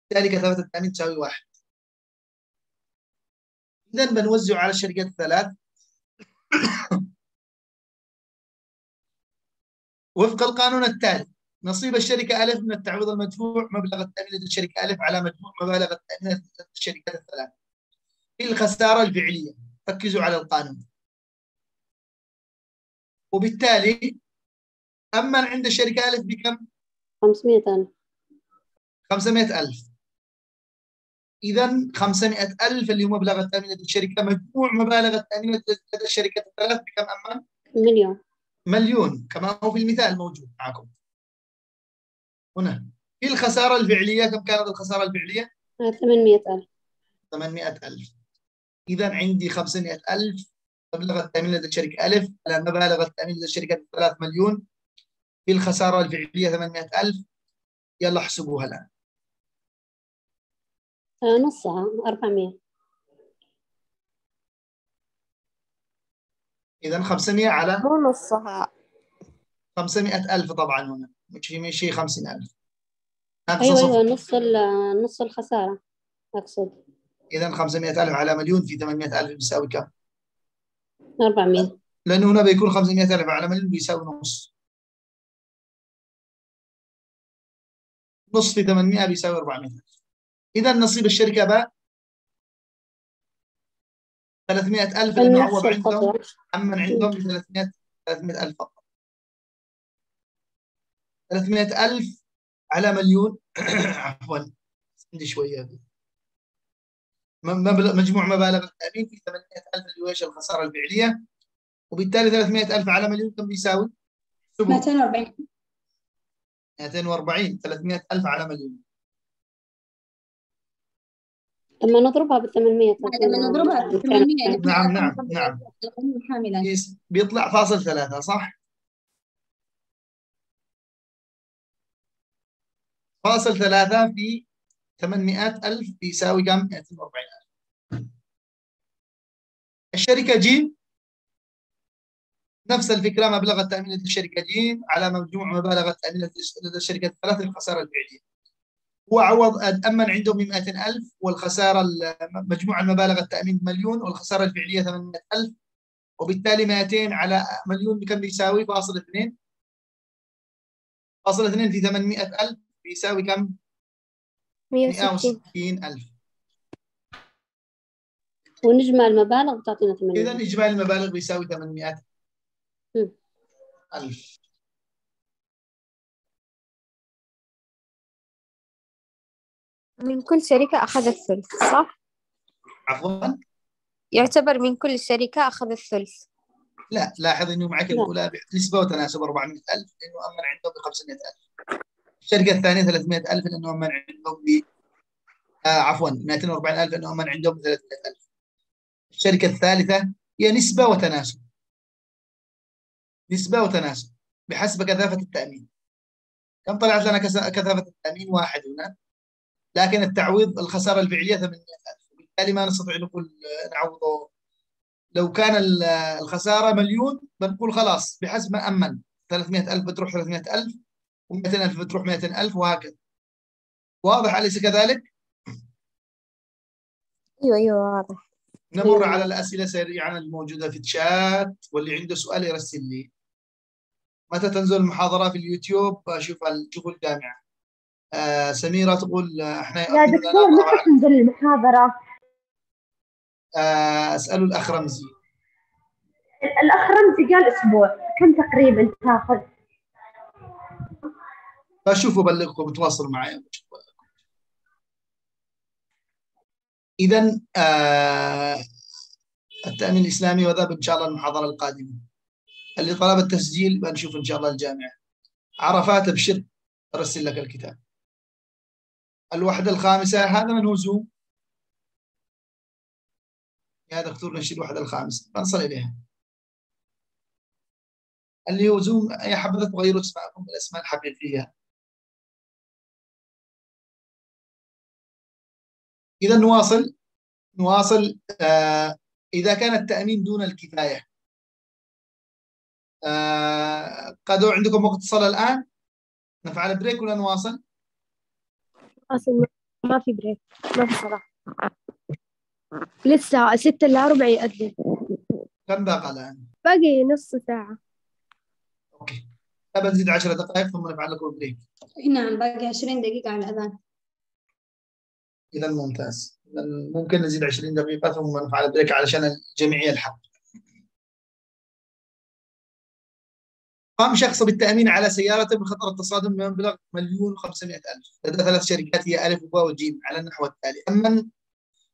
Speaker 1: بالتالي كثافة التأمين تساوي واحد. إذا بنوزع على الشركات الثلاث وفق القانون التالي نصيب الشركة ألف من التعويض المدفوع مبلغ التأمين لدى الشركة ألف على مجموع مبالغ التأمين لدى الشركات الثلاث. الخسارة الفعلية. ركزوا على القانون. وبالتالي أما عند الشركة ألف بكم؟
Speaker 2: 500 ألف.
Speaker 1: 500 ألف. إذا 500 ألف اللي هو مبلغ التأمين لدى الشركة مجموع مبالغ التأمين لدى الشركة. الثلاث بكم أما؟
Speaker 2: مليون.
Speaker 1: مليون كما هو في المثال موجود معكم. هنا في الخسارة الفعلية كم كانت الخسارة الفعلية؟
Speaker 2: 800 ألف.
Speaker 1: 800 ألف. إذا عندي 500 ألف مبلغ التأمين لدى الشركة ألف على مبالغ التأمين لدى الشركة 3 مليون. في الخسارة الفعلية 800 ألف. يلا احسبوها الآن.
Speaker 2: آه، نصها 400
Speaker 1: إذا 500 على
Speaker 4: مو نصها.
Speaker 1: 500 ألف طبعا هنا. مش في شيء 50 ألف. ناقص
Speaker 2: أيوة
Speaker 1: صفر.
Speaker 2: أيوة نص ال- نص الخسارة أقصد.
Speaker 1: إذا 500 ألف على مليون في 800 ألف بيساوي كم؟
Speaker 2: 400
Speaker 1: لأنه هنا بيكون 500 ألف على مليون بيساوي نص. نص في 800 بيساوي 400 ألف إذا نصيب الشركة بقى 300 ألف لأنه
Speaker 2: نفس
Speaker 1: عوض عندهم عمن عندهم ب 300 300 ألف فقط. 300 ألف على مليون. عفوا عندي مبلغ مجموع مبالغ التأمين في 800 ألف اللي هو إيش الخسارة الفعلية وبالتالي 300 ألف على مليون كم بيساوي؟ احسبوا.
Speaker 3: 240
Speaker 1: 240 300 ألف على مليون
Speaker 2: لما نضربها بال 800
Speaker 3: لما نضربها في 800
Speaker 1: نعم نعم نعم
Speaker 3: حاملا
Speaker 1: بيطلع فاصل ثلاثة صح؟ فاصل ثلاثة في 800 ألف بيساوي كم؟ 240 ألف. الشركة جيم. نفس الفكرة مبلغ التأمين لدى الشركة جيم على مجموع مبالغ التأمين لدى الشركة الثلاث الخسارة الفعلية. هو عوض أمن عندهم ب 200 ألف والخسارة ال- مجموع المبالغ التأمين مليون والخسارة الفعلية 800 ألف. وبالتالي 200 على مليون بكم بيساوي؟ فاصل اثنين. فاصل اثنين في 800 ألف بيساوي كم؟
Speaker 7: 160
Speaker 1: 160 ألف
Speaker 2: ونجمع المبالغ تعطينا 800
Speaker 1: إذا إجمالي المبالغ بيساوي 800
Speaker 2: مم.
Speaker 1: ألف
Speaker 4: من كل شركة أخذ الثلث صح؟
Speaker 1: عفوا
Speaker 4: يعتبر من كل شركة أخذ الثلث
Speaker 1: لا لاحظ إنه معك
Speaker 2: لا.
Speaker 1: الأولى نسبة وتناسب 400000 لأنه أمن عندهم ب 500000 الشركة الثانية 300000 لانهم من عندهم ب آه عفوا 240000 لانهم من عندهم 300000 الشركة الثالثة هي نسبة وتناسب. نسبة وتناسب بحسب كثافة التأمين. كم طلعت لنا كثافة التأمين؟ واحد هنا. لكن التعويض الخسارة الفعليه 800000 وبالتالي ما نستطيع نقول آه، نعوضه لو كان الخسارة مليون بنقول خلاص بحسب ما أمن. 300000 بتروح 300000 و200000 بتروح 200000 وهكذا. واضح أليس كذلك؟
Speaker 4: أيوه أيوه واضح.
Speaker 1: نمر
Speaker 2: أيوة.
Speaker 1: على الأسئلة سريعا الموجودة في الشات واللي عنده سؤال يرسل لي. متى تنزل المحاضرة في اليوتيوب؟ شوف شوفوا الجامعة. آه سميرة تقول آه، إحنا
Speaker 9: يا دكتور متى تنزل المحاضرة؟
Speaker 1: آه اسأله الأخ رمزي
Speaker 9: الأخ رمزي قال أسبوع كم تقريبا تاخذ؟
Speaker 1: فشوفوا بلغكم تواصلوا معي. إذا آه التأمين الإسلامي وذهب إن شاء الله المحاضرة القادمة. اللي طلب التسجيل بنشوف إن شاء الله الجامعة. عرفات ابشر أرسل لك الكتاب. الوحدة الخامسة هذا من هو زوم يا دكتور نشيل الوحدة الخامسة. بنصل إليها. اللي هو زوم يا حبذا تغيروا اسمائكم بالأسماء الحقيقية. إذا نواصل نواصل آه إذا كان التأمين دون الكفاية. آه قد عندكم وقت صلاة الآن؟ نفعل break ولا نواصل؟
Speaker 7: أصلا ما في break ما في صلاة. لسه ستة إلا ربع يأذن
Speaker 1: كم بقى الآن؟
Speaker 7: باقي نص ساعة.
Speaker 1: okay. أبى نزيد 10 دقائق ثم نفعل لكم break
Speaker 3: نعم باقي عشرين دقيقة على الأذان.
Speaker 1: إذا ممتاز. ممكن نزيد 20 دقيقة ثم نفعل break علشان الجميع يلحق قام شخص بالتأمين على سيارته بخطر التصادم بمبلغ مليون وخمسمائة ألف. لدى ثلاث شركات هي ألف وباء وجيم على النحو التالي. أمن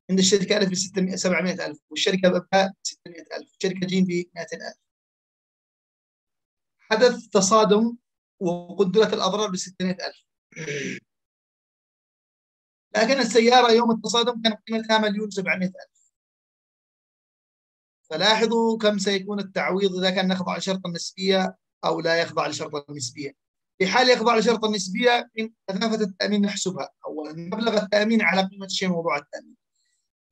Speaker 1: عند الشركة ألف ب 600 700 ألف والشركة باء ب 600 ألف والشركة جيم ب 200 ألف. حدث تصادم وقدرت الأضرار ب 600 ألف. لكن السيارة يوم التصادم كان قيمتها مليون 700 ألف. فلاحظوا كم سيكون التعويض إذا كان يخضع لشرط النسبية أو لا يخضع لشرط النسبية. في حال يخضع لشرط النسبية من كثافة التأمين نحسبها. أولا مبلغ التأمين على قيمة الشيء موضوع التأمين.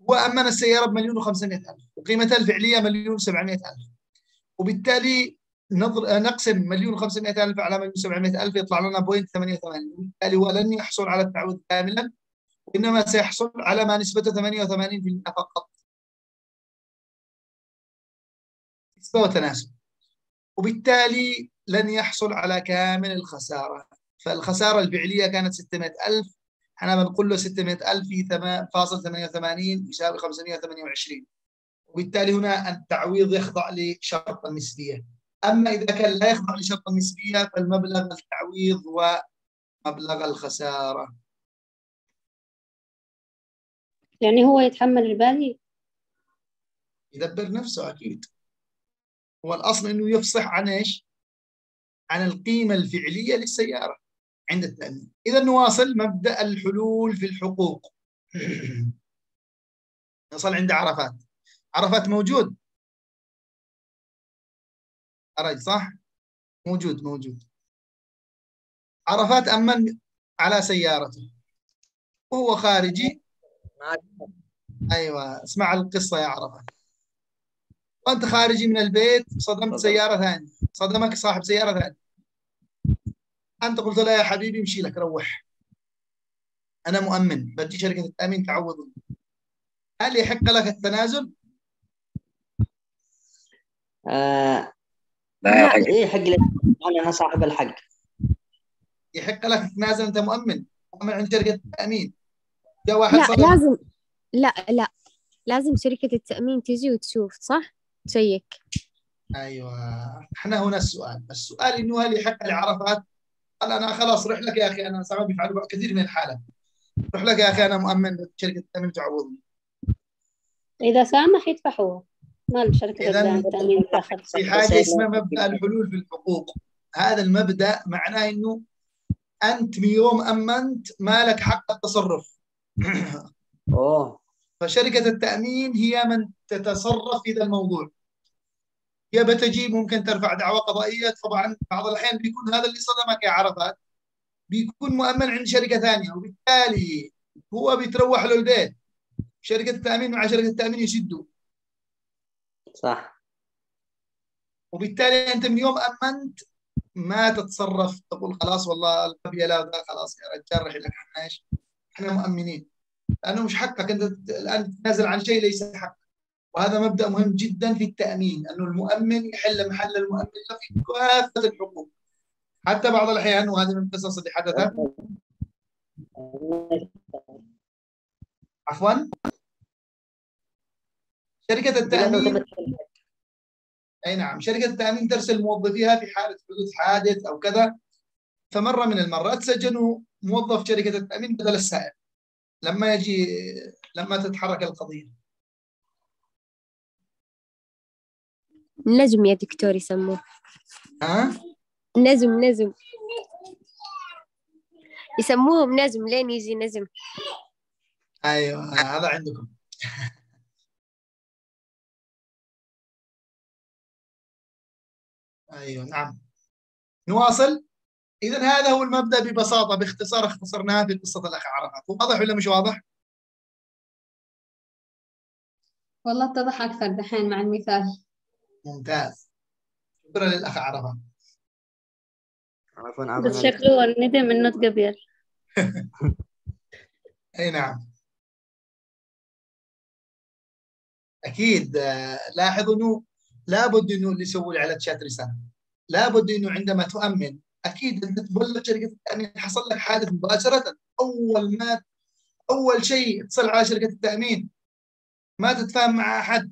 Speaker 1: هو أمن السيارة بمليون وخمسمائة ألف. وقيمتها الفعلية مليون وسبعمائة ألف. وبالتالي نضر... نقسم مليون وخمسمائة ألف على مليون وسبعمائة ألف يطلع لنا بوينت ثمانية وثمانين. وبالتالي هو لن يحصل على التعويض كاملا. وإنما سيحصل على ما نسبته 88% فقط. نسبة وتناسب. وبالتالي لن يحصل على كامل الخسارة. فالخسارة الفعلية كانت 600 ألف. إحنا بنقول له 600 ألف في 8.88 يساوي 528 وبالتالي هنا التعويض يخضع لشرط النسبية. أما إذا كان لا يخضع لشرط النسبية فالمبلغ التعويض ومبلغ الخسارة.
Speaker 2: يعني هو يتحمل الباقي
Speaker 1: يدبر نفسه أكيد. هو الأصل أنه يفصح عن إيش؟ عن القيمة الفعلية للسيارة عند التأمين. إذا نواصل مبدأ الحلول في الحقوق. نصل عند عرفات. عرفات موجود؟ أرج صح؟ موجود موجود. عرفات أمن على سيارته. وهو خارجي أيوة اسمع القصة يا عرفات وأنت خارجي من البيت صدمت سيارة ثانية. صدمك صاحب سيارة ثانية. أنت قلت له يا حبيبي امشي لك روح. أنا مؤمن. بدي شركة التأمين تعوضني. هل يحق لك التنازل؟
Speaker 6: آه لا يحق إيه حق لي. أنا صاحب الحق.
Speaker 1: يحق لك تتنازل أنت مؤمن. مؤمن عند شركة التأمين. جاء واحد
Speaker 7: لا لازم لا لا. لازم شركة التأمين تجي وتشوف صح؟ تشيك.
Speaker 1: أيوه. إحنا هنا السؤال. السؤال إنه هل يحق لعرفات؟ قال أنا خلاص روح لك يا أخي. أنا سامع بيفعلوا كثير من الحالات روح لك يا أخي. أنا مؤمن شركة التأمين تعوضني.
Speaker 2: إذا سامح يدفع هو ما شركة التأمين تاخذ
Speaker 1: في حاجة اسمها مبدأ الحلول في الحقوق. هذا المبدأ معناه إنه أنت من يوم أمنت ما لك حق التصرف.
Speaker 6: أوه
Speaker 1: فشركة التأمين هي من تتصرف في ذا الموضوع. هي بتجي ممكن ترفع دعوى قضائية طبعا بعض الأحيان بيكون هذا اللي صدمك يا عرفات بيكون مؤمن عند شركة ثانية وبالتالي هو بيتروح له البيت. شركة التأمين مع شركة التأمين يشدوا.
Speaker 6: صح.
Speaker 1: وبالتالي أنت من يوم أمنت ما تتصرف تقول خلاص والله ذا خلاص يا رجال رح لك إحنا مؤمنين. لأنه مش حقك انت الآن تتنازل عن شيء ليس حقك وهذا مبدأ مهم جدا في التأمين أنه المؤمن يحل محل المؤمن في كافة الحقوق. حتى بعض الأحيان وهذه من القصص اللي حدثت. عفوا. شركة التامين أي نعم. شركة التأمين ترسل موظفيها في حالة حدوث حادث أو كذا فمرة من المرات سجنوا موظف شركة التأمين بدل السائق لما يجي لما تتحرك القضية.
Speaker 5: نجم يا دكتور يسموه.
Speaker 1: ها؟
Speaker 5: نجم نجم. يسموهم نجم لين يجي نجم.
Speaker 1: أيوه هذا عندكم. أيوه نعم. نواصل؟ اذا هذا هو المبدأ ببساطة باختصار اختصرناها في قصه الاخ عرفات واضح ولا مش واضح؟
Speaker 3: والله اتضح أكثر دحين مع المثال.
Speaker 1: ممتاز. شكرا للأخ عرفات
Speaker 6: عفوا
Speaker 2: بس شكله ندم إنه تقبل.
Speaker 1: أي نعم. أكيد آه، لاحظوا إنه لابد إنه اللي يسوي لي على تشات رساله لابد إنه عندما تؤمن أكيد انت تبلغ شركة التأمين حصل لك حادث مباشرة أول ما أول شيء اتصل على شركة التأمين ما تتفاهم مع أحد.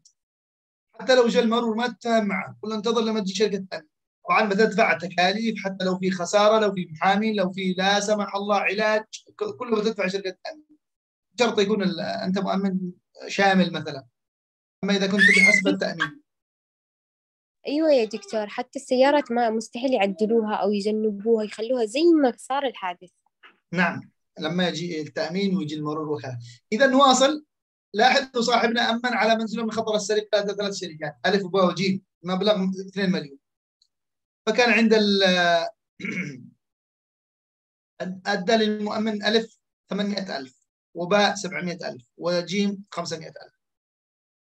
Speaker 1: حتى لو جاء المرور ما تتفاهم معه قل انتظر لما تجي شركة التأمين. طبعا بتدفع تكاليف حتى لو في خسارة لو في محامي لو في لا سمح الله علاج كله بتدفع شركة التأمين. شرط يكون أنت مؤمن شامل مثلا. أما إذا كنت بحسب التأمين.
Speaker 5: أيوة يا دكتور حتى السيارات ما مستحيل يعدلوها أو يجنبوها يخلوها زي ما صار الحادث.
Speaker 1: نعم لما يجي التأمين ويجي المرور وكذا إذا نواصل لاحظوا صاحبنا أمن على منزله من خطر السرقه لدى ثلاث شركات ألف وباء وجيم مبلغ 2 مليون. فكان عند ال أدى للمؤمن ألف 800000 وباء 700000 وجيم 500000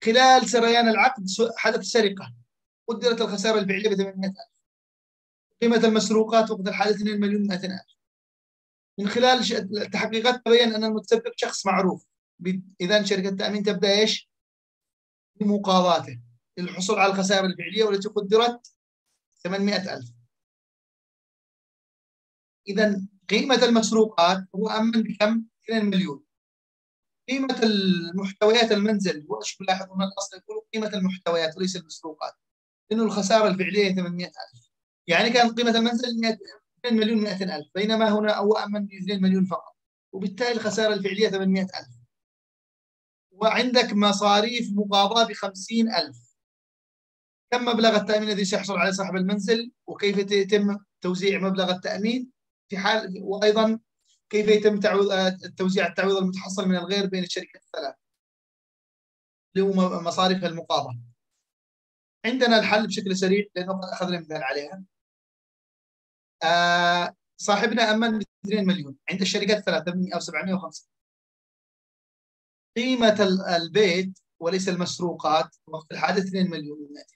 Speaker 1: خلال سريان العقد حدث سرقة. قدرت الخسارة الفعلية ب 800000 قيمة المسروقات وقت الحادث 2 مليون 200000 من خلال التحقيقات تبين أن المتسبب شخص معروف. إذا شركة التأمين تبدأ إيش؟ بمقاضاته للحصول على الخسائر الفعلية والتي قدرت 800000 إذا قيمة المسروقات هو أمن بكم؟ 2 مليون. قيمة المحتويات المنزل وايش تلاحظون الأصل يقول قيمة المحتويات وليس المسروقات. لأنه الخسارة الفعلية 800000 يعني كانت قيمة المنزل 100 2 مليون 200000 بينما هنا هو أمن ب 2 مليون فقط. وبالتالي الخسارة الفعلية 800000 وعندك مصاريف مقاضاة ب 50000 كم مبلغ التأمين الذي سيحصل عليه صاحب المنزل؟ وكيف يتم توزيع مبلغ التأمين؟ في حال وأيضا كيف يتم تعويض توزيع التعويض المتحصل من الغير بين الشركات الثلاث اللي هو مصاريف المقاضاة. عندنا الحل بشكل سريع لأنه أخذنا مثال عليها. آه صاحبنا ب 2 مليون. عند الشركات الثلاث 800 أو 750 قيمة ال- البيت وليس المسروقات وقت الحادث 2 مليون. و200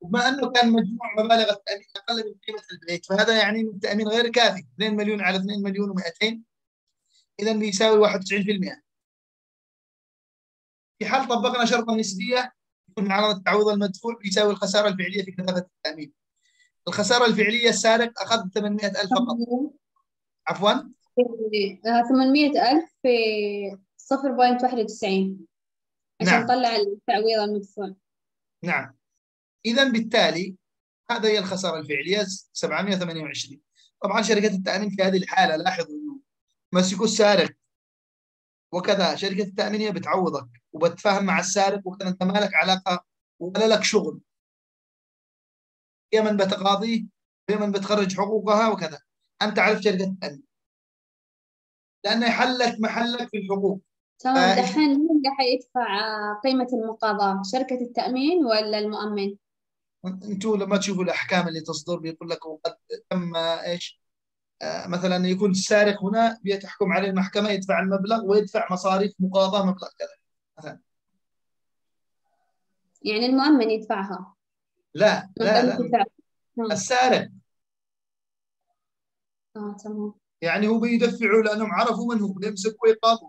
Speaker 1: وبما أنه كان مجموع مبالغ التأمين أقل من قيمة البيت فهذا يعني التأمين غير كافي. 2 مليون على 2 مليون و200 اذا بيساوي 91% في حال طبقنا شرط النسبيه يكون معنا التعويض المدفوع بيساوي الخسارة الفعلية في كثافة التأمين. الخسارة الفعلية السارق أخذ 800000 فقط. عفوا؟
Speaker 3: 800 ألف في صفر بوينت واحد وتسعين عشان
Speaker 1: نعم.
Speaker 3: نطلع التعويض المدفوع.
Speaker 1: نعم. اذا بالتالي هذا هي الخسارة الفعلية 728 طبعا شركه التأمين في هذه الحالة لاحظوا إنه مسكوا السارق وكذا شركة التامين هي بتعوضك وبتفاهم مع السارق وكذا. أنت ما لك علاقة ولا لك شغل. هي من بتقاضيه هي من بتخرج حقوقها وكذا. أنت عارف شركة التأمين. لأنه يحلك محلك في الحقوق.
Speaker 3: تمام.
Speaker 1: آه،
Speaker 3: دحين مين راح يدفع قيمة المقاضاة؟ شركة التأمين ولا المؤمن؟
Speaker 1: أنتم لما تشوفوا الأحكام اللي تصدر بيقول لك وقد تم إيش؟ آه، مثلا يكون السارق هنا بيتحكم عليه المحكمة يدفع المبلغ ويدفع مصاريف مقاضاة مبلغ كذا. مثلا.
Speaker 3: يعني المؤمن يدفعها.
Speaker 1: لا لا لا.
Speaker 3: آه.
Speaker 1: السارق
Speaker 3: آه تمام.
Speaker 1: يعني هو بيدفعوا لأنهم عرفوا من هو بيمسكوا ويقاضوا.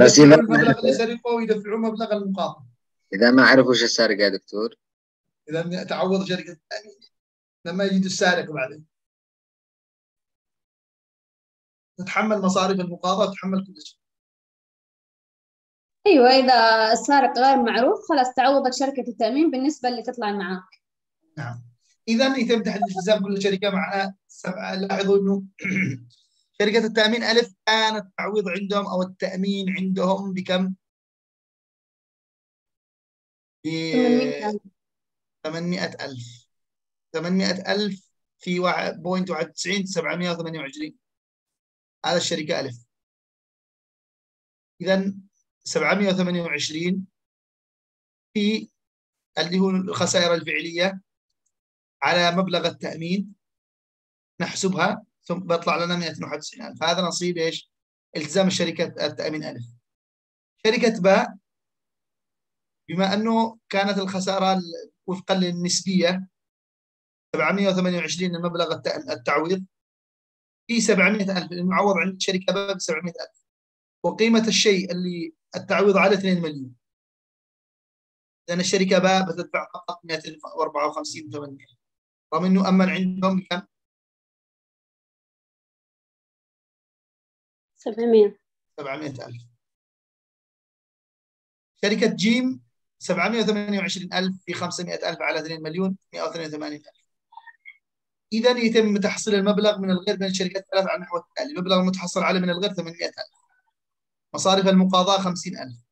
Speaker 10: بس إذا-
Speaker 1: المبلغ اللي سرقوه ويدفعوا مبلغ المقاضاه
Speaker 10: إذا ما عرفوا وش السارق يا دكتور؟
Speaker 1: إذا تعوض شركة. لما يجي السارق بعدين. تتحمل مصاريف المقاضاه وتتحمل كل شيء.
Speaker 3: أيوه إذا السارق غير معروف خلاص تعوضك شركة التأمين بالنسبة اللي تطلع معاك.
Speaker 1: نعم. إذا يتم تحديد التزام كل شركة مع سبعة لاحظوا إنه شركة التأمين ألف كان التعويض عندهم أو التأمين عندهم بكم؟ ب
Speaker 3: 800,000.
Speaker 1: 800000 800000 في 1.91 728 هذا الشركة ألف. اذا 728 في اللي هو الخسائر الفعلية على مبلغ التأمين نحسبها ثم بيطلع لنا 191000 هذا نصيب إيش؟ التزام الشركة التأمين ألف. شركة باء بما أنه كانت الخسارة وفقا للنسبية 728 المبلغ الت- التعويض في 700000 المعوض عند شركة ب 700000 وقيمة الشيء اللي التعويض على 2 مليون. لأن الشركة باء بتدفع فقط 154 800 رغم إنه أمن عندهم كم؟
Speaker 2: 700
Speaker 1: 700000 شركة جيم 728000 في 500000 على 2 مليون 182000 إذا يتم تحصيل المبلغ من الغير بين الشركات الثلاث على النحو التالي. المبلغ المتحصل عليه من الغير 800000 مصاريف المقاضاة 50000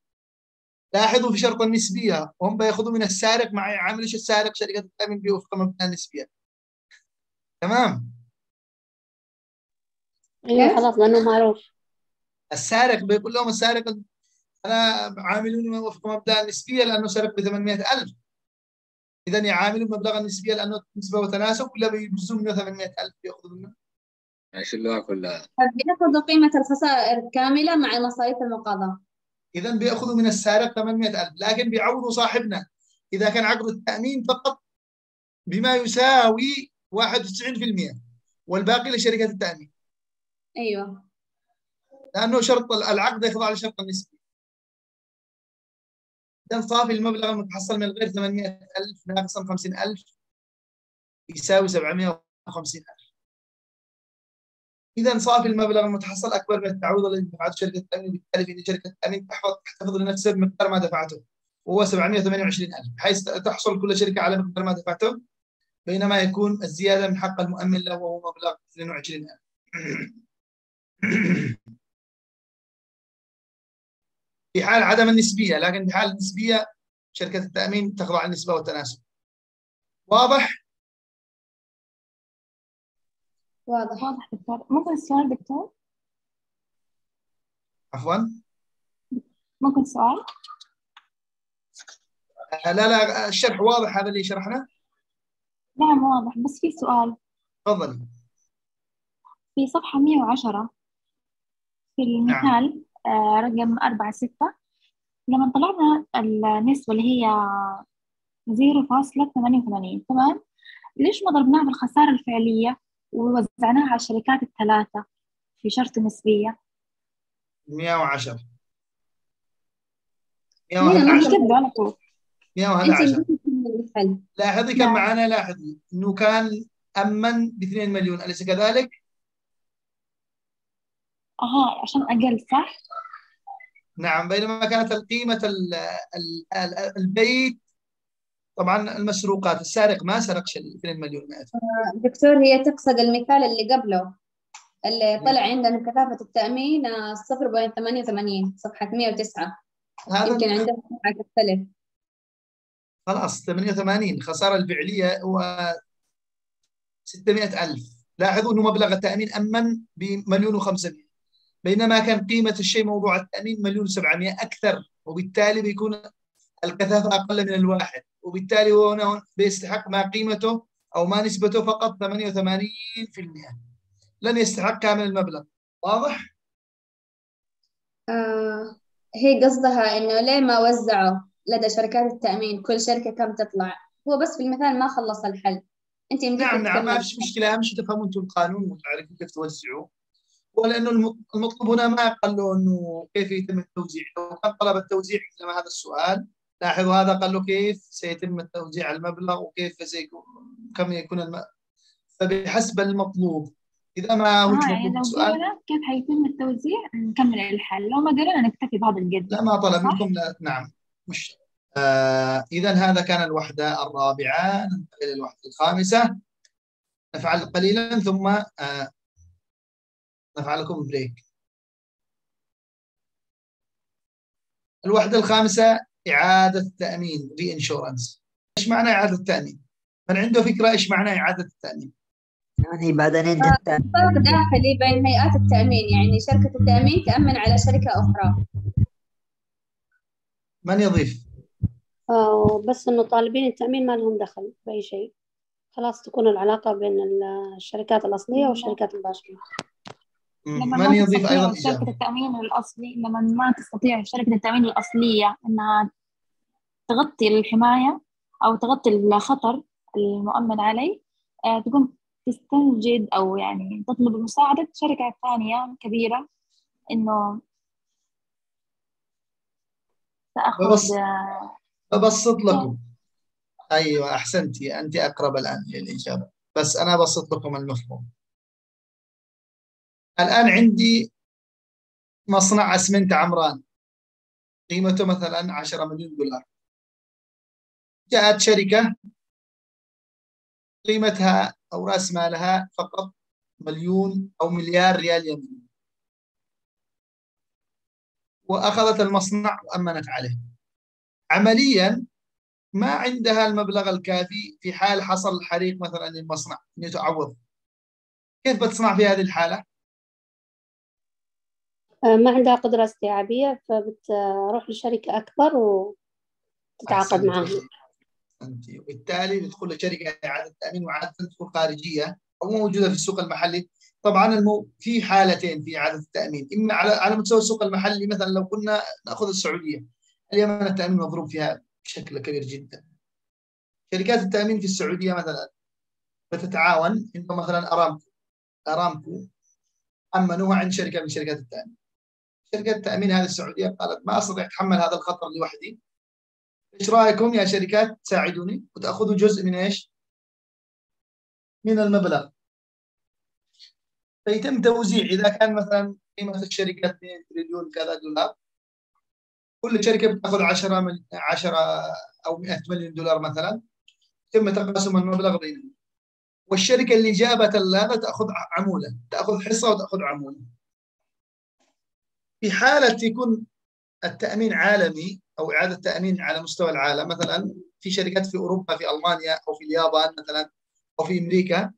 Speaker 1: لاحظوا في شرط النسبية هم بيأخذوا من السارق مع عامل إيش؟ السارق شركة التأمين بوفق مبنى النسبية. تمام؟
Speaker 2: أيوه خلاص لأنه معروف.
Speaker 1: السارق بيقول لهم السارق أنا عاملوني وفق مبدا النسبية؟ لأنه سرق ب 800000 إذا يعاملوا مبلغ النسبية لأنه نسبة وتناسب ولا بيجزوا منه 800000 ياخذوا منه؟
Speaker 10: يشيلوها كلها.
Speaker 3: بياخذوا قيمة الخسائر كاملة مع مصاريف المقاضاة.
Speaker 1: إذا بياخذوا من السارق 800000 لكن بيعوضوا صاحبنا. إذا كان عقد التأمين فقط بما يساوي 91% والباقي لشركه التأمين.
Speaker 3: أيوة.
Speaker 1: لأنه شرط العقد يخضع لشرط النسبي إذا صافي المبلغ المتحصل من الغير 800000 ناقصا 50000 يساوي 750000 إذا صافي المبلغ المتحصل أكبر من التعويض الذي دفعته شركة التأمين وبالتالي فإن شركة التأمين تحفظ تحتفظ لنفسها بمقدار ما دفعته وهو 728000 بحيث تحصل كل شركة على مقدار ما دفعته بينما يكون الزيادة من حق المؤمن له وهو مبلغ 22000 في حال عدم النسبية لكن في حال النسبية شركة التأمين تخضع للنسبة والتناسب. واضح؟
Speaker 3: واضح
Speaker 8: واضح دكتور. ممكن السؤال دكتور؟
Speaker 1: عفوا؟
Speaker 8: ممكن سؤال؟
Speaker 1: آه، لا لا الشرح واضح هذا اللي شرحناه؟
Speaker 8: نعم واضح. بس في سؤال.
Speaker 1: تفضلي
Speaker 8: في صفحة 110 في المثال آه، رقم أربعة ستة. لما طلعنا النسبة اللي هي زيرو فاصلة ثمانية وثمانين تمام؟ ليش ما ضربناها بالخسارة الفعلية ووزعناها على الشركات الثلاثة في شرط النسبية؟
Speaker 1: 110
Speaker 3: هنا
Speaker 1: 111
Speaker 8: كده على طول.
Speaker 3: أنت
Speaker 1: 111
Speaker 3: نسيتي من الحل
Speaker 1: لاحظي كم معنا لاحظي إنه كان أمن ب 2 مليون أليس كذلك؟
Speaker 8: أها عشان أقل صح؟
Speaker 1: نعم بينما كانت القيمة ال- ال- ال- البيت طبعا المسروقات السارق ما سرقش ال 2 مليون مئة.
Speaker 3: دكتور هي تقصد المثال اللي قبله اللي طلع عندنا كثافة التأمين آه، 0.88 صفحة 109
Speaker 1: هذا
Speaker 3: يمكن عندنا صفحة تختلف.
Speaker 1: خلاص 88 الخسارة الفعلية هو 600 ألف. لاحظوا أنه مبلغ التأمين أمن بمليون و500 بينما كان قيمة الشيء موضوع التأمين مليون و700 أكثر وبالتالي بيكون الكثافة أقل من الواحد وبالتالي هو هنا بيستحق ما قيمته أو ما نسبته فقط 88% لن يستحق كامل المبلغ. واضح؟
Speaker 3: آه هي قصدها إنه ليه ما وزعوا لدى شركات التأمين كل شركة كم تطلع؟ هو بس في المثال ما خلص الحل. أنت
Speaker 1: نعم نعم ما. فيش مشكلة أهم شيء تفهموا أنتم القانون وتعرفوا كيف توزعوه ولأنه الم- المطلوب هنا ما قال له أنه كيف يتم التوزيع. لو كان طلب التوزيع مثل ما هذا السؤال لاحظوا هذا قال له كيف سيتم التوزيع المبلغ وكيف سيكون كم يكون الم... فبحسب المطلوب. إذا ما هو
Speaker 8: آه يعني
Speaker 1: السؤال
Speaker 8: كيف حيتم التوزيع نكمل الحل. لو ما قلنا نكتفي بهذا القد
Speaker 1: لا ما طلب؟ منكم لا نعم. مش آه إذا هذا كان الوحدة الرابعة. ننتقل إلى الوحدة الخامسة. نفعل قليلا ثم آه نفعل لكم بريك الوحدة الخامسة إعادة التأمين ري انشورنس إيش معنى إعادة التأمين؟ من عنده فكرة إيش معنى إعادة التأمين؟
Speaker 6: يعني بعد أن ينتهي
Speaker 3: اتفاق داخلي بين هيئات التأمين يعني شركة التأمين تأمن على شركة أخرى
Speaker 1: من يضيف؟
Speaker 2: آه بس إنه طالبين التأمين ما لهم دخل بأي شيء خلاص تكون العلاقة بين الشركات الأصلية والشركات الباشرة
Speaker 8: لما
Speaker 1: من
Speaker 8: ما
Speaker 1: يضيف
Speaker 8: شركة
Speaker 1: إجابة؟
Speaker 8: التأمين الأصلي لما ما تستطيع شركة التأمين الأصلية إنها تغطي الحماية أو تغطي الخطر المؤمن عليه آه، تقوم تستنجد أو يعني تطلب مساعدة شركة ثانية كبيرة إنه سأخذ
Speaker 1: ببس-
Speaker 8: آه،
Speaker 1: ببسط لكم. أيوه أحسنتي. انت أقرب الآن للإجابة. بس أنا أبسط لكم المفهوم. الآن عندي مصنع أسمنت عمران. قيمته مثلا 10 مليون دولار. جاءت شركة قيمتها أو رأس مالها فقط مليون أو مليار ريال يمني. وأخذت المصنع وأمنت عليه. عمليا ما عندها المبلغ الكافي في حال حصل حريق مثلا للمصنع إنه تعوض. كيف بتصنع في هذه الحالة؟
Speaker 2: آه، ما عندها قدرة استيعابية فبتروح لشركة أكبر وتتعاقد. معاهم.
Speaker 1: أحسنتي. وبالتالي بتدخل لشركة إعادة تأمين وعاده تكون خارجية أو موجودة في السوق المحلي. طبعا المو... في حالتين في إعادة التأمين. إما على على مستوى السوق المحلي مثلا لو كنا نأخذ السعودية. اليمن التأمين مضروب فيها بشكل كبير جدا. شركات التأمين في السعودية مثلا بتتعاون عندهم مثلا أرامكو. أرامكو أمنوها عند شركة من شركات التأمين. شركة التامين هذه السعودية قالت ما أستطيع أتحمل هذا الخطر لوحدي. إيش رأيكم يا شركات؟ تساعدوني وتاخذوا جزء من إيش؟ من المبلغ. فيتم توزيع. إذا كان مثلا قيمه الشركة 2 تريليون كذا دولار كل شركة بتأخذ 10 من 10 أو 100 مليون دولار مثلا يتم تقاسم المبلغ بينهم. والشركة اللي جابت هذا تأخذ عمولة تأخذ حصة وتأخذ عمولة. في حالة يكون التأمين عالمي أو إعادة تأمين على مستوى العالم مثلا في شركات في أوروبا في ألمانيا أو في اليابان مثلا أو في أمريكا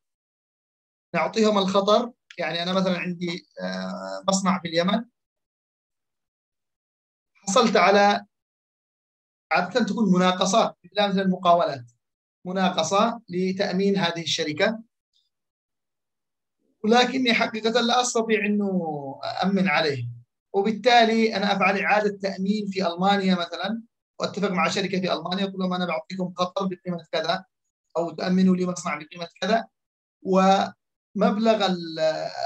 Speaker 1: نعطيهم الخطر. يعني أنا مثلا عندي آه، مصنع في اليمن. حصلت على عادة تكون مناقصات مثل المقاولات مناقصة لتأمين هذه الشركة. ولكني حقيقة لا أستطيع إنه امن عليه وبالتالي أنا أفعل إعادة تأمين في ألمانيا مثلا وأتفق مع شركة في ألمانيا أقول لهم أنا بعطيكم خطر بقيمة كذا أو تأمنوا لي مصنع بقيمة كذا ومبلغ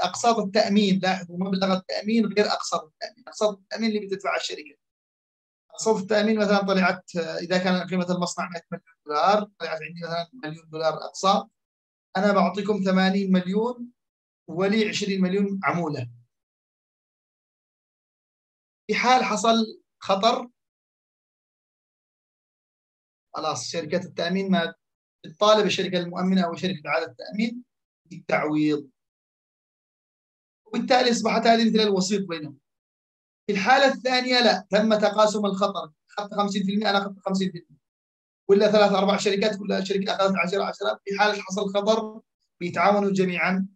Speaker 1: أقساط التأمين لاحظوا مبلغ التأمين غير أقساط التأمين، أقساط التأمين اللي بتدفعها الشركة. أقساط التأمين مثلا طلعت إذا كان قيمة المصنع 100 مليون دولار طلعت عندي مثلا مليون دولار أقساط أنا بعطيكم 80 مليون ولي 20 مليون عمولة. في حال حصل خطر خلاص شركة التأمين ما تطالب الشركة المؤمنة أو شركة إعادة التأمين بالتعويض. وبالتالي أصبحت هذه مثل الوسيط بينهم. في الحالة الثانية لا تم تقاسم الخطر. أخذت 50% أنا أخذت 50% ولا ثلاث أربع شركات كل شركة أخذت 10 10 في حالة حصل خطر بيتعاونوا جميعا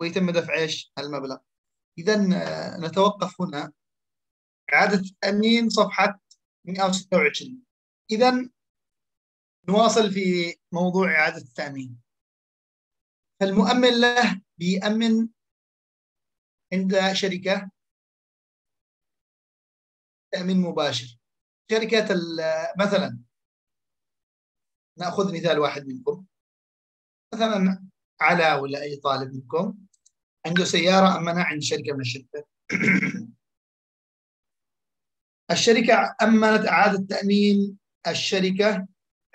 Speaker 1: ويتم دفع إيش؟ المبلغ. إذا آه، نتوقف هنا. إعادة التأمين صفحة 126 إذا نواصل في موضوع إعادة التأمين. فالمؤمن له بيأمن عند شركة تأمين مباشر. شركة مثلا نأخذ مثال واحد منكم. مثلا علاء ولا أي طالب منكم عنده سيارة أمنها عند شركة من الشركات. الشركة أمنت إعادة تأمين الشركة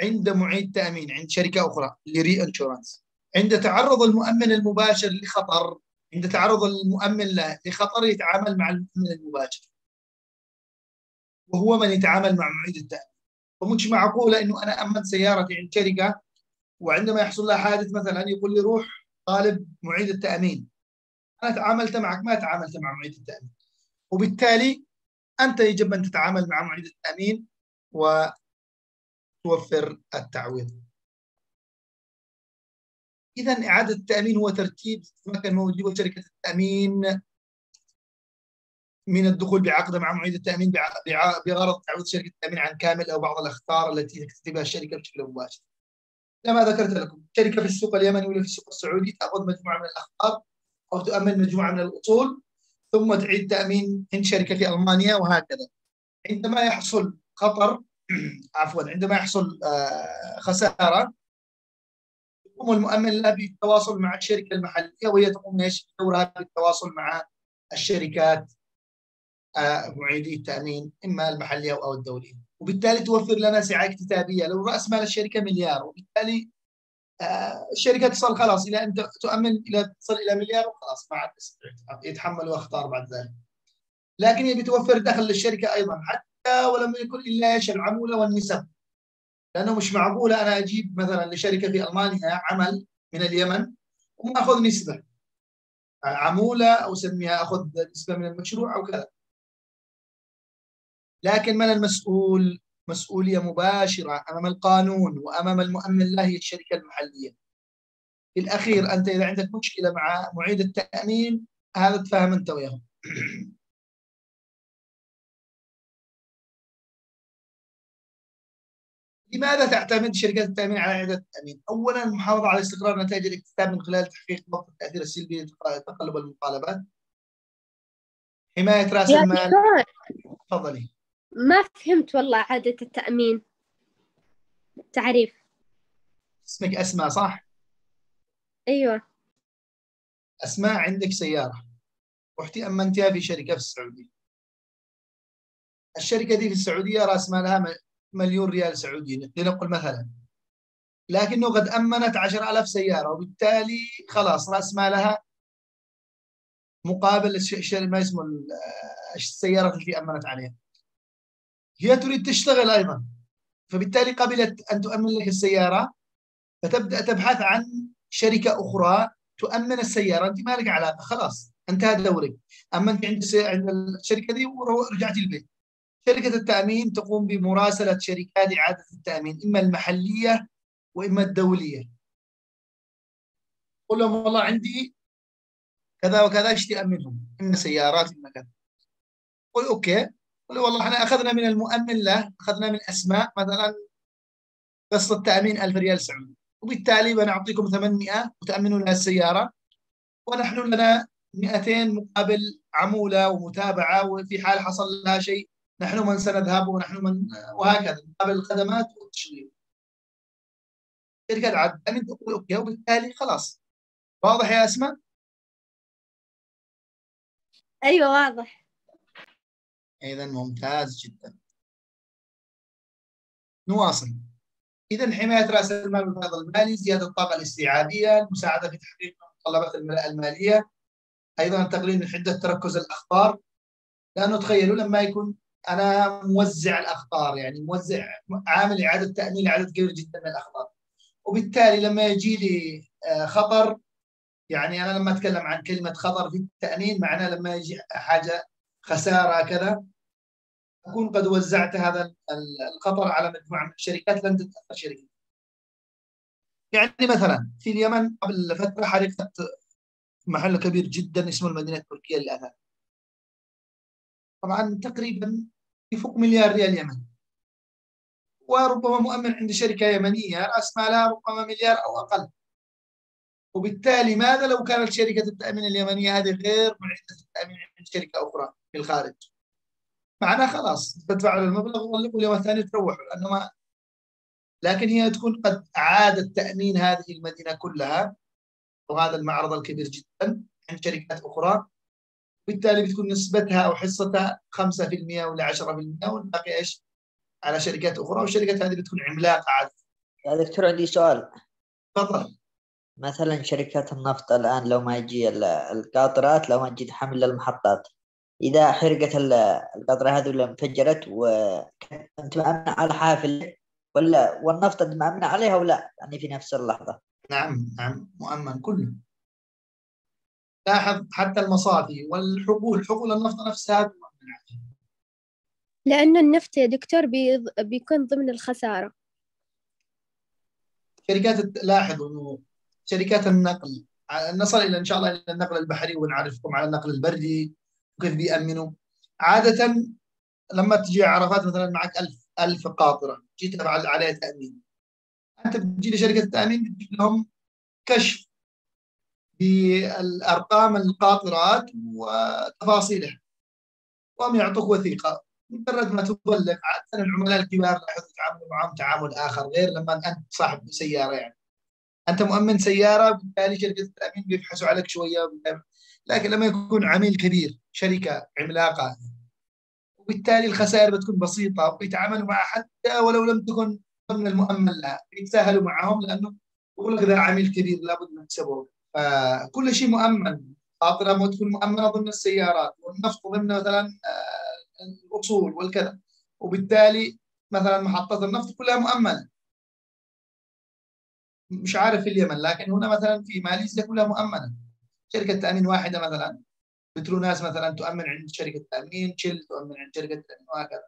Speaker 1: عند معيد تأمين عند شركة أخرى لري إنشورنس. عند تعرض المؤمن المباشر لخطر عند تعرض المؤمن له لخطر يتعامل مع المؤمن المباشر. وهو من يتعامل مع معيد التأمين. ومش معقولة أنه أنا أمن سيارتي عند شركة وعندما يحصل لها حادث مثلا يقول لي روح طالب معيد التأمين. أنا تعاملت معك ما تعاملت مع معيد التأمين. وبالتالي أنت يجب أن تتعامل مع معيد التأمين وتوفر التعويض إذا إعادة التأمين هو ترتيب تتمكن موجود شركة التأمين من الدخول بعقد مع معيد التأمين بغرض تعويض شركة التأمين عن كامل أو بعض الأخطار التي تكتسبها الشركة بشكل مباشر. كما ذكرت لكم شركة في السوق اليمني ولا في السوق السعودي تأخذ مجموعة من الأخطار أو تؤمن مجموعة من الأصول ثم تعيد تأمين عند شركة في ألمانيا وهكذا. عندما يحصل خطر عفوا عندما يحصل آه، خسارة يقوم المؤمن لها بالتواصل مع الشركة المحلية وهي تقوم إيش؟ بدورها بالتواصل مع الشركات آه، معيدي التأمين إما المحلية أو الدولية وبالتالي توفر لنا سعة اكتتابيه لو رأس مال الشركة مليار وبالتالي الشركة تصل خلاص إلى أن تؤمن إلى تصل إلى مليار وخلاص ما عاد يتحملوا اخطار بعد ذلك. لكن هي بتوفر دخل للشركة أيضا حتى ولم يكن إلا إيش العمولة والنسب. لأنه مش معقولة أنا أجيب مثلا لشركة في ألمانيا عمل من اليمن وما أخذ نسبة. عموله أو سميها أخذ نسبة من المشروع أو كذا. لكن من المسؤول؟ مسؤولية مباشرة أمام القانون وأمام المؤمن له هي الشركة المحلية. في الأخير أنت إذا عندك مشكلة مع معيد التأمين هذا تفاهم أنت وياهم. لماذا تعتمد شركات التأمين على عدة التأمين؟ اولا المحافظة على استقرار نتائج الاكتتاب من خلال تحقيق ضبط التأثير السلبي لتقلب المطالبات. حماية
Speaker 7: رأس
Speaker 1: المال. تفضلي.
Speaker 7: ما فهمت والله عادة التأمين تعريف
Speaker 1: اسمك أسماء صح؟
Speaker 7: أيوة
Speaker 1: أسماء عندك سيارة رحتي أمنتيها في شركة في السعودية. الشركة دي في السعودية رأس مالها مليون ريال سعودي لنقل مثلا. لكنه قد أمنت 10000 سيارة وبالتالي خلاص رأس مالها مقابل ما اسمه ال- السيارة التي أمنت عليها. هي تريد تشتغل أيضا. فبالتالي قبلت أن تؤمن لك السيارة فتبدأ تبحث عن شركة أخرى تؤمن السيارة. أنت ما لك علاقة خلاص انتهى دورك. أما أنت عند عند الشركة دي ورجعتي البيت شركة التأمين تقوم بمراسلة شركات اعاده التأمين إما المحلية وإما الدولية. قل لهم والله عندي كذا وكذا إيش تامنهم اما سيارات اما كذا. قل أوكي. قل والله إحنا أخذنا من المؤمن له أخذنا من أسماء مثلا قسط التامين 1000 ريال سعودي. وبالتالي بنعطيكم 800 وتأمنوا لها السيارة. ونحن لنا 200 مقابل عمولة ومتابعة وفي حال حصل لها شيء نحن من سنذهب ونحن من وهكذا مقابل الخدمات والتشغيل. شركه عد تامين تقول أوكي وبالتالي خلاص. واضح يا أسماء؟
Speaker 7: أيوة واضح.
Speaker 1: اذا ممتاز جدا. نواصل. اذا حماية رأس المال والفائض المالي، زيادة الطاقة الاستيعابية، المساعدة في تحقيق متطلبات الملاءة المالية، أيضا التقليل من حدة تركز الاخطار لأنه تخيلوا لما يكون أنا موزع الاخطار يعني موزع عامل إعادة تأمين لعدد كبير جدا من الاخطار وبالتالي لما يجي لي آه، خطر يعني أنا لما أتكلم عن كلمة خطر في التأمين معناه لما يجي حاجة خسارة كذا أكون قد وزعت هذا ال- الخطر على مجموعة من الشركات لن تتأثر شركة. يعني مثلا في اليمن قبل فترة حريقه محل كبير جدا اسمه المدينة التركية للاثاث طبعا تقريبا يفوق مليار ريال يمني. وربما مؤمن عند شركة يمنية رأس مالها ربما مليار أو أقل. وبالتالي ماذا لو كانت شركة التأمين اليمنية هذه غير معدة التأمين عند شركة أخرى في الخارج؟ معناه خلاص تدفع له المبلغ واليوم الثاني تروح لأنه ما لكن هي تكون قد أعادت تأمين هذه المدينة كلها وهذا المعرض الكبير جدا عند شركات أخرى. بالتالي بتكون نسبتها أو حصتها 5% ولا 10% والباقي إيش؟ على شركات أخرى والشركات هذه بتكون عملاقة عاد.
Speaker 6: يا دكتور عندي سؤال.
Speaker 1: تفضل.
Speaker 6: مثلا شركات النفط الآن لو ما يجي ال- القاطرات لو ما تجي تحمل المحطات إذا حرقت ال- القاطرة هذه ولا انفجرت وأنت مأمن على حافل ولا والنفط أنت مأمن عليها ولا يعني في نفس اللحظة.
Speaker 1: نعم نعم مؤمن كله. لاحظ حتى المصافي والحقول حقول النفط نفسها مؤمن عليها.
Speaker 7: لأنه النفط يا دكتور بي... بيكون ضمن الخسارة.
Speaker 1: شركات لاحظوا إنه شركات النقل نصل إلى إن شاء الله إلى النقل البحري ونعرفكم على النقل البري. وكيف بيأمنوا؟ عادة لما تجي عرفات مثلا معك 1000 1000 قاطرة جيت تفعل عليها تأمين. أنت بتجي لشركة التأمين بتجيب لهم كشف بالأرقام القاطرات وتفاصيلها. وهم يعطوك وثيقة. مجرد ما تبلغ عادة العملاء الكبار راح يتعاملوا معهم تعامل آخر غير لما أنت صاحب سيارة يعني. أنت مؤمن سيارة بالتالي شركة التأمين بيبحثوا عليك شوية. لكن لما يكون عميل كبير شركة عملاقة وبالتالي الخسائر بتكون بسيطة ويتعاملوا معها حتى ولو لم تكن ضمن المؤمن لها يتساهلوا معهم لأنه يقول لك ده عميل كبير لابد نكسبه فكل شيء مؤمن خاطر ما تكون مؤمنة ضمن السيارات والنفط ضمن مثلا آه، الأصول والكذا. وبالتالي مثلا محطات النفط كلها مؤمنة. مش عارف في اليمن لكن هنا مثلا في ماليزيا كلها مؤمنة. شركة تأمين واحدة مثلا بتروناس مثلا تؤمن عند شركة تأمين شل تؤمن عند شركة تأمين وهكذا.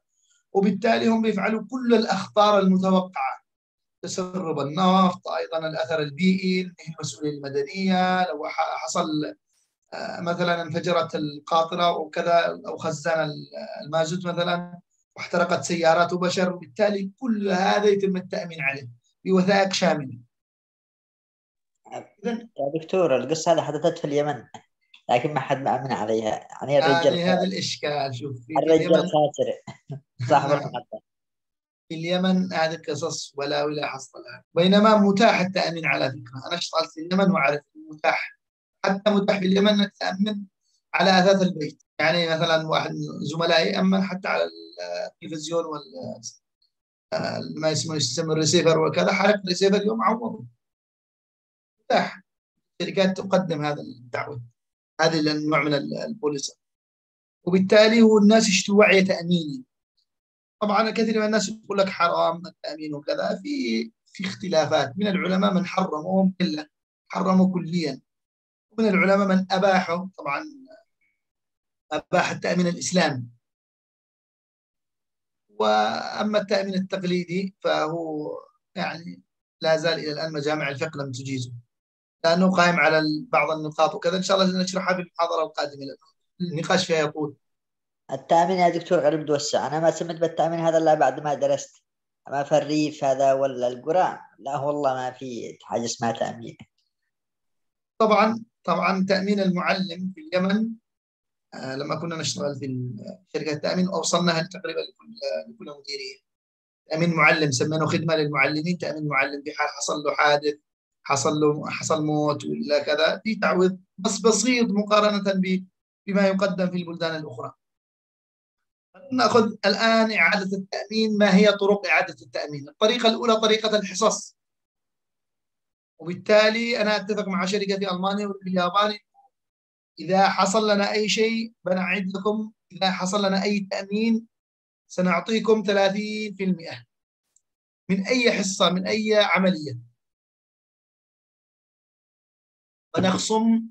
Speaker 1: وبالتالي هم بيفعلوا كل الأخطار المتوقعة. تسرب النفط أيضا الأثر البيئي المسؤولية المدنية لو حصل آه، مثلا انفجرت القاطرة وكذا أو خزان المازوت مثلا واحترقت سيارات وبشر وبالتالي كل هذا يتم التأمين عليه بوثائق شاملة.
Speaker 6: يا دكتور القصة هذه حدثت في اليمن لكن ما حد مأمن عليها. يعني الرجال
Speaker 1: هذا الإشكال شوف في
Speaker 6: الرجال خاسر صاحب
Speaker 1: نعم. في اليمن هذه قصص ولا ولا حصل لها. بينما متاح التأمين على فكرة. أنا اشتغلت في اليمن وأعرف متاح. حتى متاح في اليمن أنك تأمن على أثاث البيت. يعني مثلا واحد من زملائي أمن حتى على التلفزيون وال آه، ما اسمه يسمى الريسيفر وكذا حرق الريسيفر اليوم عوضه. متاح الشركات تقدم هذا الدعوة. هذا النوع من البوليس وبالتالي هو الناس يشتوا وعي تأميني. طبعا كثير من الناس يقول لك حرام التأمين وكذا. في في اختلافات. من العلماء من حرمهم كله. حرموا كليا. ومن العلماء من أباحوا. طبعا أباح التأمين الإسلامي. وأما التأمين التقليدي فهو يعني لا زال إلى الآن مجامع الفقه لم تجيزه. لأنه قائم على بعض النقاط وكذا. إن شاء الله نشرحها في المحاضرة القادمة النقاش فيها يقول
Speaker 6: التأمين يا دكتور غريب توسع أنا ما سمعت بالتأمين هذا إلا بعد ما درست. ما في الريف هذا ولا القرى لا والله ما في حاجة اسمها تأمين.
Speaker 1: طبعا طبعا تأمين المعلم في اليمن آه، لما كنا نشتغل في شركة التأمين أوصلناها تقريبا لكل لكل مديرية. تأمين معلم سميناه خدمة للمعلمين. تأمين معلم في حال حصل له حادث حصل له حصل موت ولا كذا في تعويض بس بسيط مقارنة بما يقدم في البلدان الأخرى. نأخذ الآن إعادة التأمين ما هي طرق إعادة التأمين؟ الطريقة الأولى طريقة الحصص. وبالتالي أنا أتفق مع شركه في ألمانيا وفي اليابان إذا حصل لنا أي شيء بنعد لكم. إذا حصل لنا أي تأمين سنعطيكم 30% من أي حصة من أي عملية. ونخصم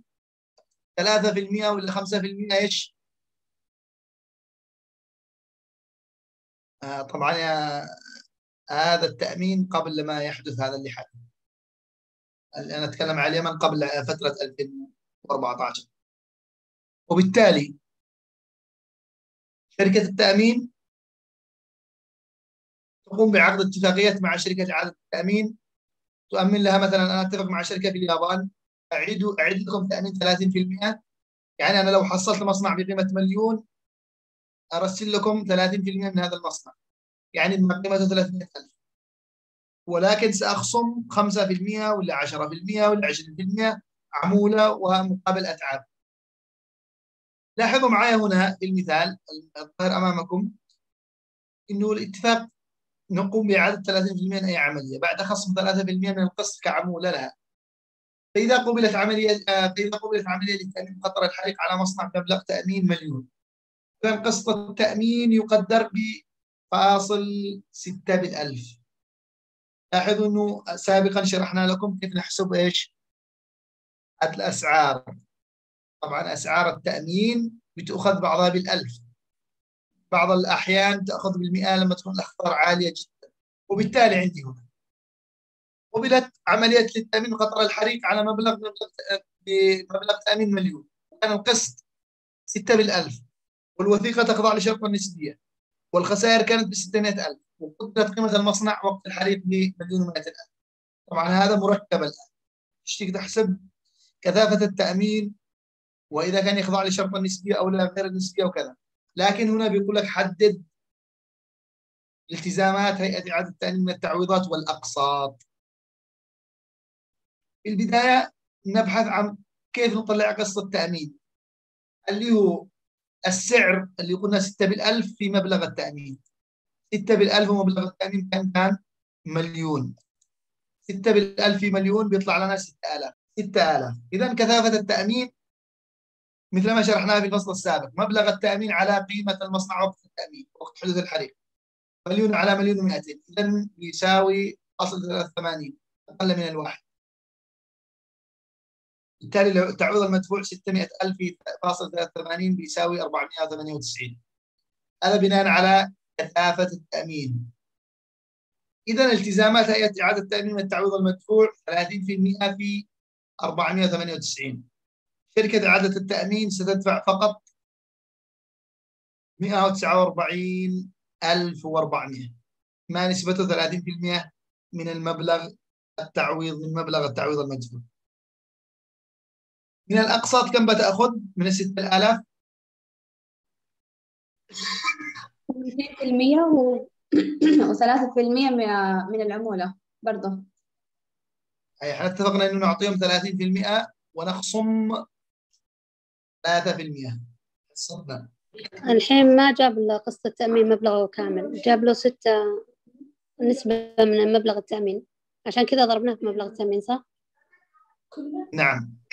Speaker 1: 3% ولا 5% إيش؟ آه، طبعا هذا التأمين قبل ما يحدث هذا اللي حدث. أنا أتكلم عن اليمن قبل فترة 2014 وبالتالي شركة التأمين تقوم بعقد اتفاقيات مع شركة إعادة التأمين. تؤمن لها مثلا أنا أتفق مع شركة في اليابان. أعيد أعيد لكم تأمين 30% يعني أنا لو حصلت مصنع بقيمة مليون أرسل لكم 30% من هذا المصنع. يعني قيمته 300000 ولكن سأخصم 5% ولا 10% ولا 20% عمولة ومقابل أتعاب. لاحظوا معي هنا في المثال الظاهر أمامكم. إنه الاتفاق نقوم بإعادة 30% من أي عملية. بعد خصم 3% من القسط كعمولة لها. فإذا قبلت عملية فإذا قبلت عملية لتامين خطر الحريق على مصنع بمبلغ تأمين مليون. كان قسط التأمين يقدر بفاصل ستة بالألف. لاحظوا أنه سابقا شرحنا لكم كيف نحسب إيش؟ الأسعار. طبعا أسعار التأمين بتأخذ بعضها بالألف. بعض الأحيان تأخذ بالمئة لما تكون الأخطار عالية جدا. وبالتالي عندي هنا قبلت عملية للتأمين خطر الحريق على مبلغ بمبلغ تأمين مليون. كان القسط ستة بالألف والوثيقة تخضع لشرط النسبية والخسائر كانت ب 600000 وقدرت قيمة المصنع وقت الحريق بمليون و ألف. طبعا هذا مركب الآن. تشتيك تحسب كثافة التأمين وإذا كان يخضع لشرط النسبية أو لا غير النسبية وكذا. لكن هنا بيقول لك حدد التزامات هيئة إعادة التأمين من التعويضات والأقساط. في البداية نبحث عن كيف نطلع قسط التأمين اللي هو السعر اللي قلنا 6 بالألف في مبلغ التأمين. 6 بالألف ومبلغ التأمين كان كان مليون. 6 بالألف في مليون بيطلع لنا 6000 6000 إذا كثافة التأمين مثل ما شرحناها في الفصل السابق مبلغ التأمين على قيمة المصنع وقت التأمين وقت حدوث الحريق. مليون على مليون و200 إذا يساوي أصل 83 أقل من الواحد. بالتالي لو تعويض المدفوع 600 ألف في فاصل 83 بيساوي 498 هذا بناء على كثافة التأمين. إذا التزامات هيئة إعادة التأمين والتعويض المدفوع 30% في 498 شركة إعادة التأمين ستدفع فقط 149400 ما نسبته 30% من المبلغ التعويض من مبلغ التعويض المدفوع. من الأقساط كم بتأخذ؟ من ال 6000
Speaker 3: 2% و و3% من العمولة برضه.
Speaker 1: أي إحنا اتفقنا إنه نعطيهم 30% ونخصم 3% حصتنا
Speaker 2: الحين ما جاب له قسط التأمين مبلغه كامل. جاب له ستة نسبة من مبلغ التأمين. عشان كذا ضربناه في مبلغ التأمين صح؟
Speaker 1: نعم.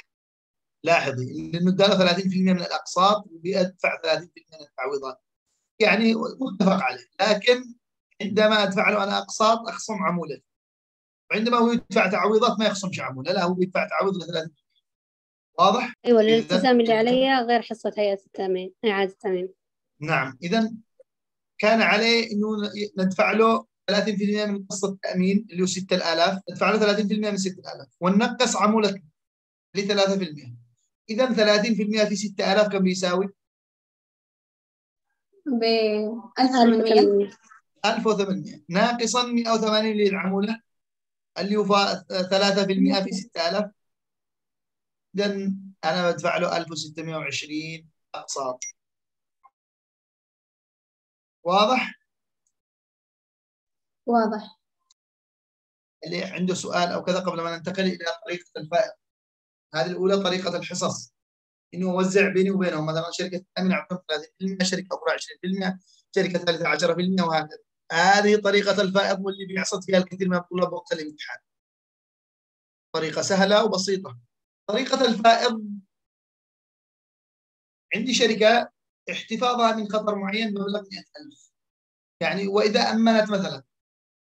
Speaker 1: لاحظي لأنه اداله 30% من الأقساط وبيدفع 30% من التعويضات. يعني متفق عليه لكن عندما أدفع له أنا أقساط أخصم عمولة. وعندما هو يدفع تعويضات ما يخصمش عمولة لا هو بيدفع تعويض ل 30% واضح؟
Speaker 2: أيوة الالتزام اللي علي غير حصة هيئة التأمين إعادة التأمين.
Speaker 1: نعم اذا كان عليه إنه ندفع له 30% من قسط التأمين اللي هو 6000 ندفع له 30% من 6000 وننقص عمولة ل 3% اذا 30% في 6000 كم بيساوي؟
Speaker 3: ب 1800
Speaker 1: 1800 ناقصا 180 للعمولة اللي هو 3% في 6000 اذا أنا بدفع له 1620 أقساط. واضح؟
Speaker 3: واضح.
Speaker 1: اللي عنده سؤال أو كذا قبل ما ننتقل إلى طريقة الفائض هذه الأولى طريقة الحصص. إنه اوزع بيني وبينهم. مثلا شركة أمن اعطيهم 30% شركة أخرى 20% شركة ثالثة 10% وهكذا. هذه طريقة الفائض واللي بيحصل فيها الكثير من الطلاب وقت الامتحان. طريقة سهلة وبسيطة. طريقة الفائض عندي شركة احتفاظها من خطر معين بمبلغ 100000 يعني وإذا أمنت مثلا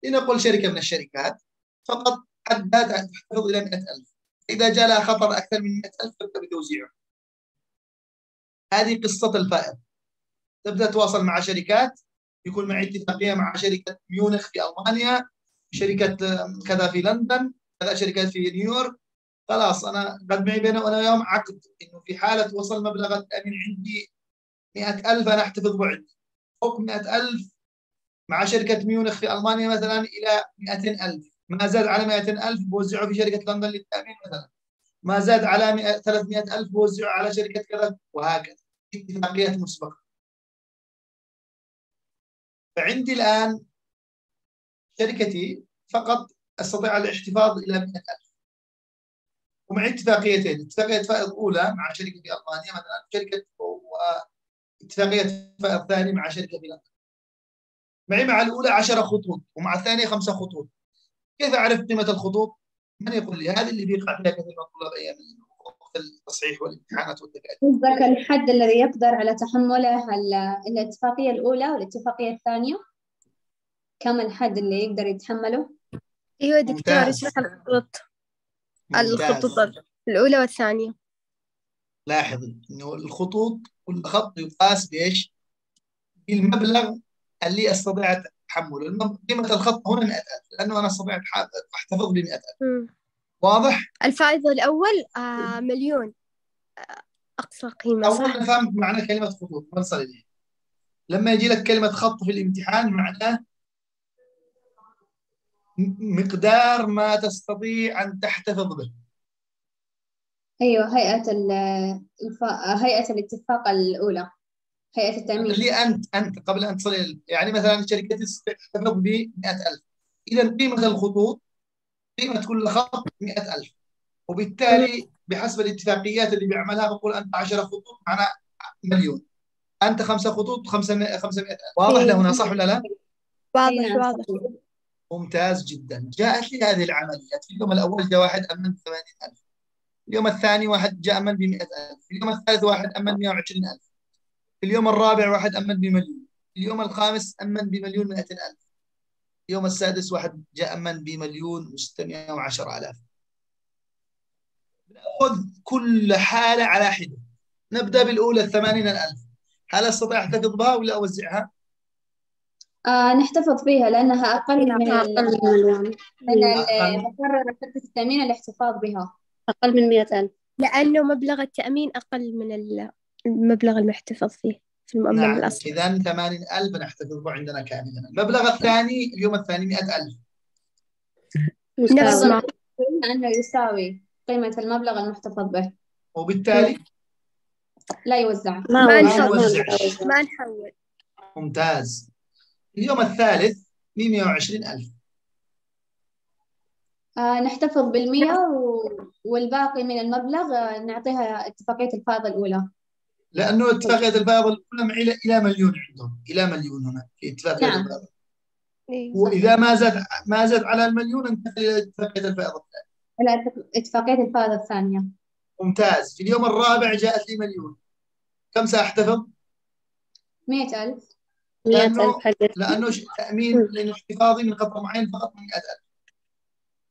Speaker 1: لنقل شركة من الشركات فقط حدها تحتفظ إلى 100000 إذا جاء لها خطر أكثر من 100000 تبدا بتوزيعه. هذه قصة الفائض. تبدأ تتواصل مع شركات يكون معي اتفاقية مع شركة ميونخ في ألمانيا شركة كذا في لندن كذا شركات في نيويورك. خلاص أنا قد معي بينه وأنا يوم عقد إنه في حالة وصل مبلغ التامين عندي 100000 أنا أحتفظ بعد فوق 100000 مع شركة ميونخ في ألمانيا مثلا إلى 200000 ما زاد على 200000 بوزعه في شركة لندن للتأمين مثلا. ما زاد على 300000 بوزعه على شركة كذا وهكذا. اتفاقيات مسبقة. فعندي الآن شركتي فقط أستطيع الاحتفاظ إلى 100000 ومعي اتفاقيتين. اتفاقية فائض أولى مع شركة في ألمانيا مثلا شركة واتفاقيه فائض ثاني مع شركة في لندن. معي مع الأولى 10 خطوط ومع الثانية خمسة خطوط. كيف اعرف قيمة الخطوط؟ من يقول لي هذه اللي بيقع فيها كثير من الطلاب أيام وقت التصحيح والامتحانات والتكاليف
Speaker 3: قصدك الحد الذي يقدر على تحمله ال- الاتفاقية الأولى والاتفاقية الثانية كم الحد اللي يقدر يتحمله؟
Speaker 7: أيوة دكتور. اشرح الخطوط. الخطوط الأولى والثانية
Speaker 1: لاحظي إنه الخطوط كل خط يقاس بإيش؟ بالمبلغ اللي أستطيع تحمله، المب- قيمة الخط هنا 100000 لأنه أنا استطيع أحتفظ ب 100000
Speaker 7: مم.
Speaker 1: واضح؟
Speaker 7: الفائض الأول آه مليون أقصى قيمة
Speaker 1: أول
Speaker 7: صح؟
Speaker 1: ما فهمت معنى كلمة خطوط بنصل اليه. لما يجي لك كلمة خط في الامتحان معناه مقدار ما تستطيع أن تحتفظ به.
Speaker 3: أيوة هيئة ال- الف... هيئة الاتفاق الأولى هيئة التأمين.
Speaker 1: اللي انت انت قبل أن تصل يعني مثلا شركتي تحتفظ ب 100000 اذا قيمة الخطوط قيمة كل خط 100000 وبالتالي بحسب الاتفاقيات اللي بيعملها بقول أنت 10 خطوط معنا مليون. أنت خمسة خطوط 500 500 واضح لهنا صح ولا لا؟
Speaker 4: واضح
Speaker 3: إيه،
Speaker 4: واضح.
Speaker 1: ممتاز جدا. جاءت لي هذه العمليات في اليوم الأول جاء واحد أمن ب 80000 اليوم الثاني واحد جاء أمن ب 100000 في اليوم الثالث واحد أمن ب 120000 في اليوم الرابع واحد أمن بمليون. في اليوم الخامس أمن بمليون 200000 اليوم السادس واحد جاء أمن بمليون و610000 نأخذ كل حالة على حدة. نبدأ بالأولى الثمانين الألف هل أستطيع أحتفظ بها ولا أوزعها؟
Speaker 3: آه نحتفظ فيها لأنها أقل من
Speaker 2: أقل من مليون
Speaker 3: من ال-
Speaker 1: أقل.
Speaker 3: مقرر شركة التأمين الاحتفاظ بها.
Speaker 2: أقل من مئة ألف.
Speaker 7: لأنه مبلغ التأمين أقل من ال- المبلغ المحتفظ فيه في المؤمن
Speaker 1: نعم
Speaker 7: الأصلي
Speaker 1: إذا 80000 نحتفظ به عندنا كاملا. المبلغ الثاني اليوم الثاني 100000
Speaker 7: نفس ما.
Speaker 3: أنه يساوي قيمة المبلغ المحتفظ به.
Speaker 1: وبالتالي؟
Speaker 3: لا يوزع.
Speaker 2: ما
Speaker 7: ما نحول.
Speaker 2: ما
Speaker 7: ما نحول.
Speaker 1: ممتاز. اليوم الثالث 120000
Speaker 3: آه نحتفظ بالمية و... والباقي من المبلغ آه نعطيها اتفاقية الفائضة الأولى.
Speaker 1: لأنه اتفاقيه الفائض الاولى معي إلى إلى مليون عندهم إلى مليون هنا في اتفاقيه
Speaker 3: نعم.
Speaker 1: الفائض
Speaker 4: إيه.
Speaker 1: وإذا ما زاد ما زاد على المليون انتقل إلى اتفاقيه الفائض الثانية
Speaker 3: إلى اتف- اتفاقية الفائضة الثانية.
Speaker 1: ممتاز. في اليوم الرابع جاءت لي مليون. كم سأحتفظ؟
Speaker 3: مئة ألف.
Speaker 2: مئة
Speaker 1: لأنه-
Speaker 2: ألف حقت
Speaker 1: لأنه تأمين لأن احتفاظي من قطر معين فقط 100000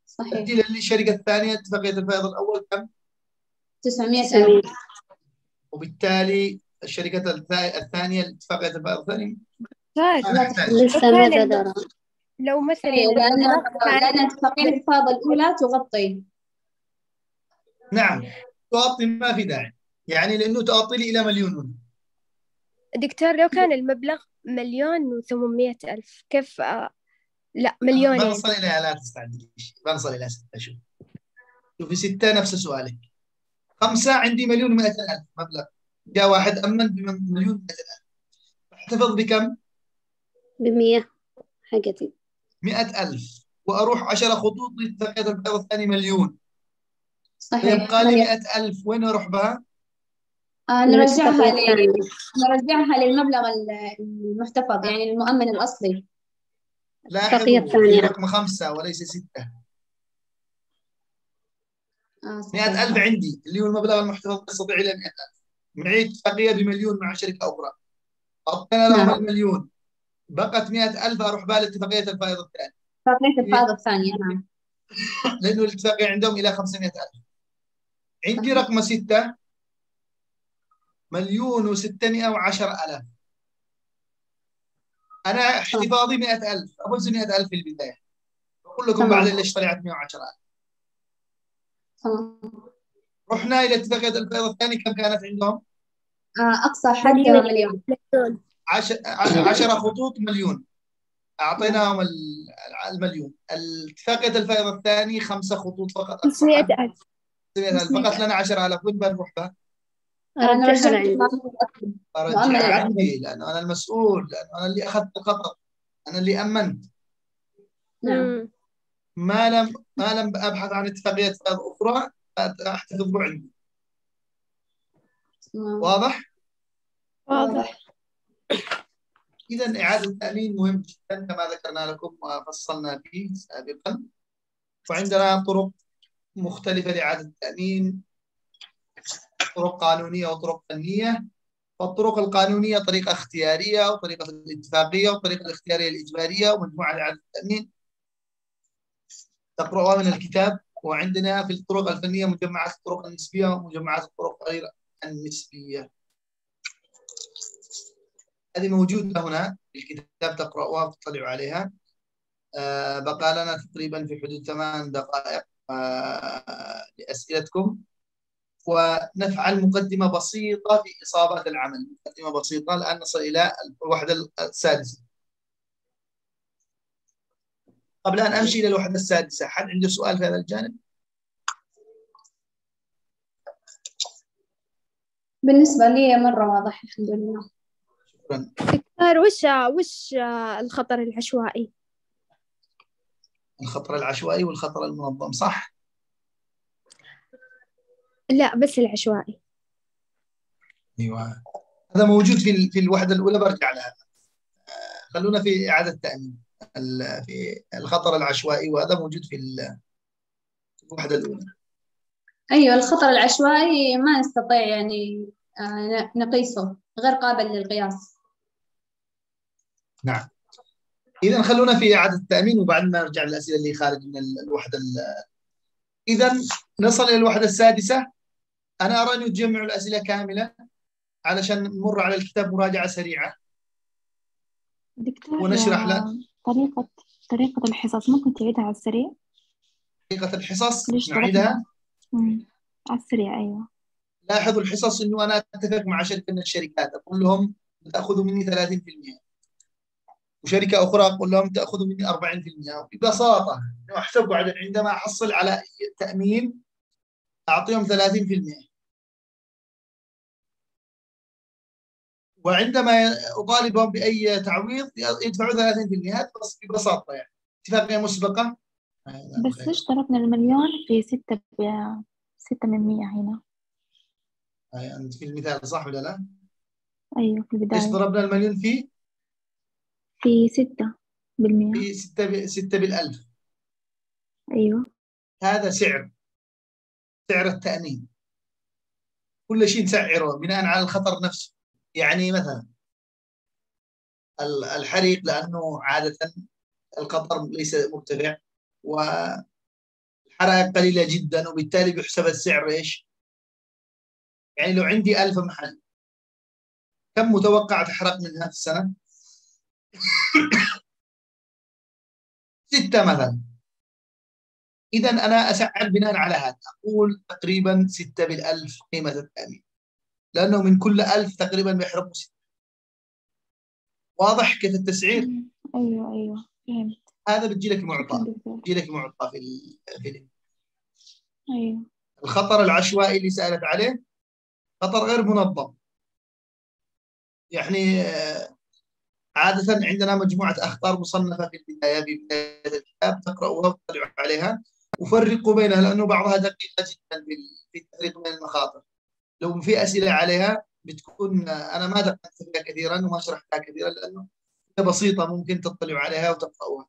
Speaker 3: صحيح.
Speaker 1: تبديلا للشركة الثانية اتفاقيه الفائض الأول كم؟
Speaker 3: تسعمية ألف.
Speaker 2: تسعمية
Speaker 1: وبالتالي الشركة الثا- الثانية اتفاقيه الفائض الثانية
Speaker 7: صار
Speaker 1: ما نحتاج
Speaker 2: لسه
Speaker 7: لو مثلا
Speaker 3: لأن اتفاقية الفائضة الأولى تغطي.
Speaker 1: نعم. تغطي ما في داعي. يعني لأنه تغطي لي إلى مليون
Speaker 7: دكتور لو كان المبلغ مليون وثمانمية ألف كيف آه، لا مليون يعني.
Speaker 1: بنصل اليها لا تستعجليش. بنصل إلى ستة شوف. شوفي ستة نفس سؤالك. خمسة عندي مليون و ألف مبلغ. جاء واحد أمن بمليون و ألف. أحتفظ بكم؟
Speaker 2: بمية حقتي
Speaker 1: مئة ألف. وأروح عشرة خطوط لاتفاقية الفائض الثاني مليون.
Speaker 3: صحيح
Speaker 1: فيبقى لي. مئة ألف. وين أروح بها؟
Speaker 3: آه نرجعها ل... نرجعها للمبلغ ال- المحتفظ يعني المؤمن الأصلي.
Speaker 1: في رقم خمسة وليس ستة.
Speaker 3: آه صحيح.
Speaker 1: مئة ألف عندي اللي هو المبلغ المحتفظ يستطيع مئة ألف. معي اتفاقية بمليون مع شركة أخرى. أعطينا لهم
Speaker 3: نعم.
Speaker 1: المليون. بقت مئة ألف أروح بها لاتفاقية الفائض الثاني
Speaker 3: اتفاقية الفائضة الثانية نعم.
Speaker 1: لأنه الاتفاقية عندهم إلى 500 ألف. عندي رقم ستة. مليون وستمائة وعشر ألاف أنا احتفاظي مئة ألف. أبوز مئة ألف في البداية. بقول لكم. بعدين ليش طلعت 110 ألف.
Speaker 3: تمام
Speaker 1: رحنا إلى اتفاقية الفائض الثاني كم كانت عندهم؟
Speaker 3: آه أقصى حد
Speaker 7: مليون.
Speaker 3: مليون.
Speaker 7: مليون.
Speaker 1: عش... ع- عشرة خطوط مليون. أعطيناهم ال- المليون. اتفاقية الفائض الثاني خمسة خطوط فقط.
Speaker 7: خمسمية ألف.
Speaker 1: 500,000 فقط لنا 10000 وين بنروح
Speaker 3: مؤمن
Speaker 2: أرجعها
Speaker 3: الأصلي.
Speaker 1: عندي لأنه أنا المسؤول لأنه أنا اللي أخذت الخطر أنا اللي أمنت.
Speaker 3: نعم.
Speaker 1: ما لم ما لم أبحث عن اتفاقيات أخرى أحتفظ به عندي. واضح؟
Speaker 4: واضح.
Speaker 1: إذا إعادة التأمين مهم جدا كما ذكرنا لكم وفصلنا فيه سابقا. وعندنا طرق مختلفة لإعادة التأمين طرق قانونية وطرق فنية. فالطرق القانونية طريقة اختيارية وطريقة الاتفاقية وطريقة الاختيارية الإجبارية ومجموعة لإعادة التأمين. تقرأها من الكتاب وعندنا في الطرق الفنية مجمعات الطرق النسبية ومجمعات الطرق غير النسبية. هذه موجودة هنا في الكتاب تقرأوها وتطلعوا عليها. آه بقى لنا تقريبا في حدود ثمان دقائق آه لأسئلتكم. ونفعل مقدمة بسيطة في إصابة العمل. مقدمة بسيطة الآن نصل إلى الوحدة السادسة. قبل أن أمشي إلى الوحدة السادسة. حد عنده سؤال في هذا الجانب؟
Speaker 3: بالنسبة لي مرة واضح الحمد لله.
Speaker 1: شكرا.
Speaker 7: دكتور وش وش الخطر العشوائي؟
Speaker 1: الخطر العشوائي والخطر المنظم صح؟
Speaker 7: لا بس العشوائي.
Speaker 1: أيوه. هذا موجود في في الوحدة الأولى برجع لها. آه، خلونا في إعادة تأمين. في الخطر العشوائي وهذا موجود في ال- في الوحدة الأولى.
Speaker 3: أيوة الخطر العشوائي ما نستطيع يعني آه، نقيسه غير قابل للقياس.
Speaker 1: نعم. اذا خلونا في إعادة التأمين وبعدين ما نرجع للأسئلة اللي خارج من ال- الوحدة ال- اذا نصل إلى الوحدة السادسة. أنا ارى ان تجمعوا الأسئلة كاملة علشان نمر على الكتاب مراجعة سريعة.
Speaker 8: دكتور
Speaker 1: ونشرح له.
Speaker 8: طريقة طريقة الحصص. ممكن تعيدها على السريع؟
Speaker 1: طريقة الحصص؟
Speaker 8: ليش
Speaker 1: نعيدها.
Speaker 8: على السريع أيوة.
Speaker 1: لاحظوا الحصص إنه أنا أتفق مع شركة من الشركات. أقول لهم تأخذوا مني 30% وشركة أخرى أقول لهم تأخذوا مني 40% ببساطه أحسب عدد عندما أحصل على تأمين أعطيهم 30% وعندما أطالبهم بأي تعويض يدفعوا 30% هذا بس ببساطة يعني. اتفاقيه مسبقة؟
Speaker 8: بس ليش ضربنا المليون في ستة ب... ستة من مية هنا؟
Speaker 1: هاي أنت في المثال صح ولا لا؟
Speaker 8: أيوة في
Speaker 1: إيش
Speaker 8: البداية
Speaker 1: ضربنا المليون فيه؟
Speaker 8: في ستة بالمية
Speaker 1: في 6 ب 6 بالألف.
Speaker 8: أيوة.
Speaker 1: هذا سعر. سعر التأمين. كل شيء نسعره بناء على الخطر نفسه. يعني مثلا ال- الحريق لأنه عادة الخطر ليس مرتفع والحرائق قليلة جدا وبالتالي بيحسب السعر إيش؟ يعني لو عندي ألف محل كم متوقع تحرق منها في السنة؟ ستة مثلا إذا أنا أسعر بناء على هذا أقول تقريبا ستة بالألف قيمة التأمين لأنه من كل ألف تقريبا بيحرقوا ستة واضح كيف التسعير؟
Speaker 8: أيوة أيوة فهمت.
Speaker 1: هذا بتجي لك معطى بتجي لك معطى في ال- في ال-
Speaker 8: أيوة.
Speaker 1: الخطر العشوائي اللي سألت عليه خطر غير منظم. يعني آه، عادة عندنا مجموعة أخطار مصنفة في البداية في بداية الكتاب تقرأوها وتطلعوا عليها. وفرقوا بينها لأنه بعضها دقيقة جدا في التفريق بين المخاطر. لو في أسئلة عليها بتكون أنا ما دققت فيها كثيرا وما شرحتها كثيرا لأنه هي بسيطة ممكن تطلعوا عليها وتقرأوها.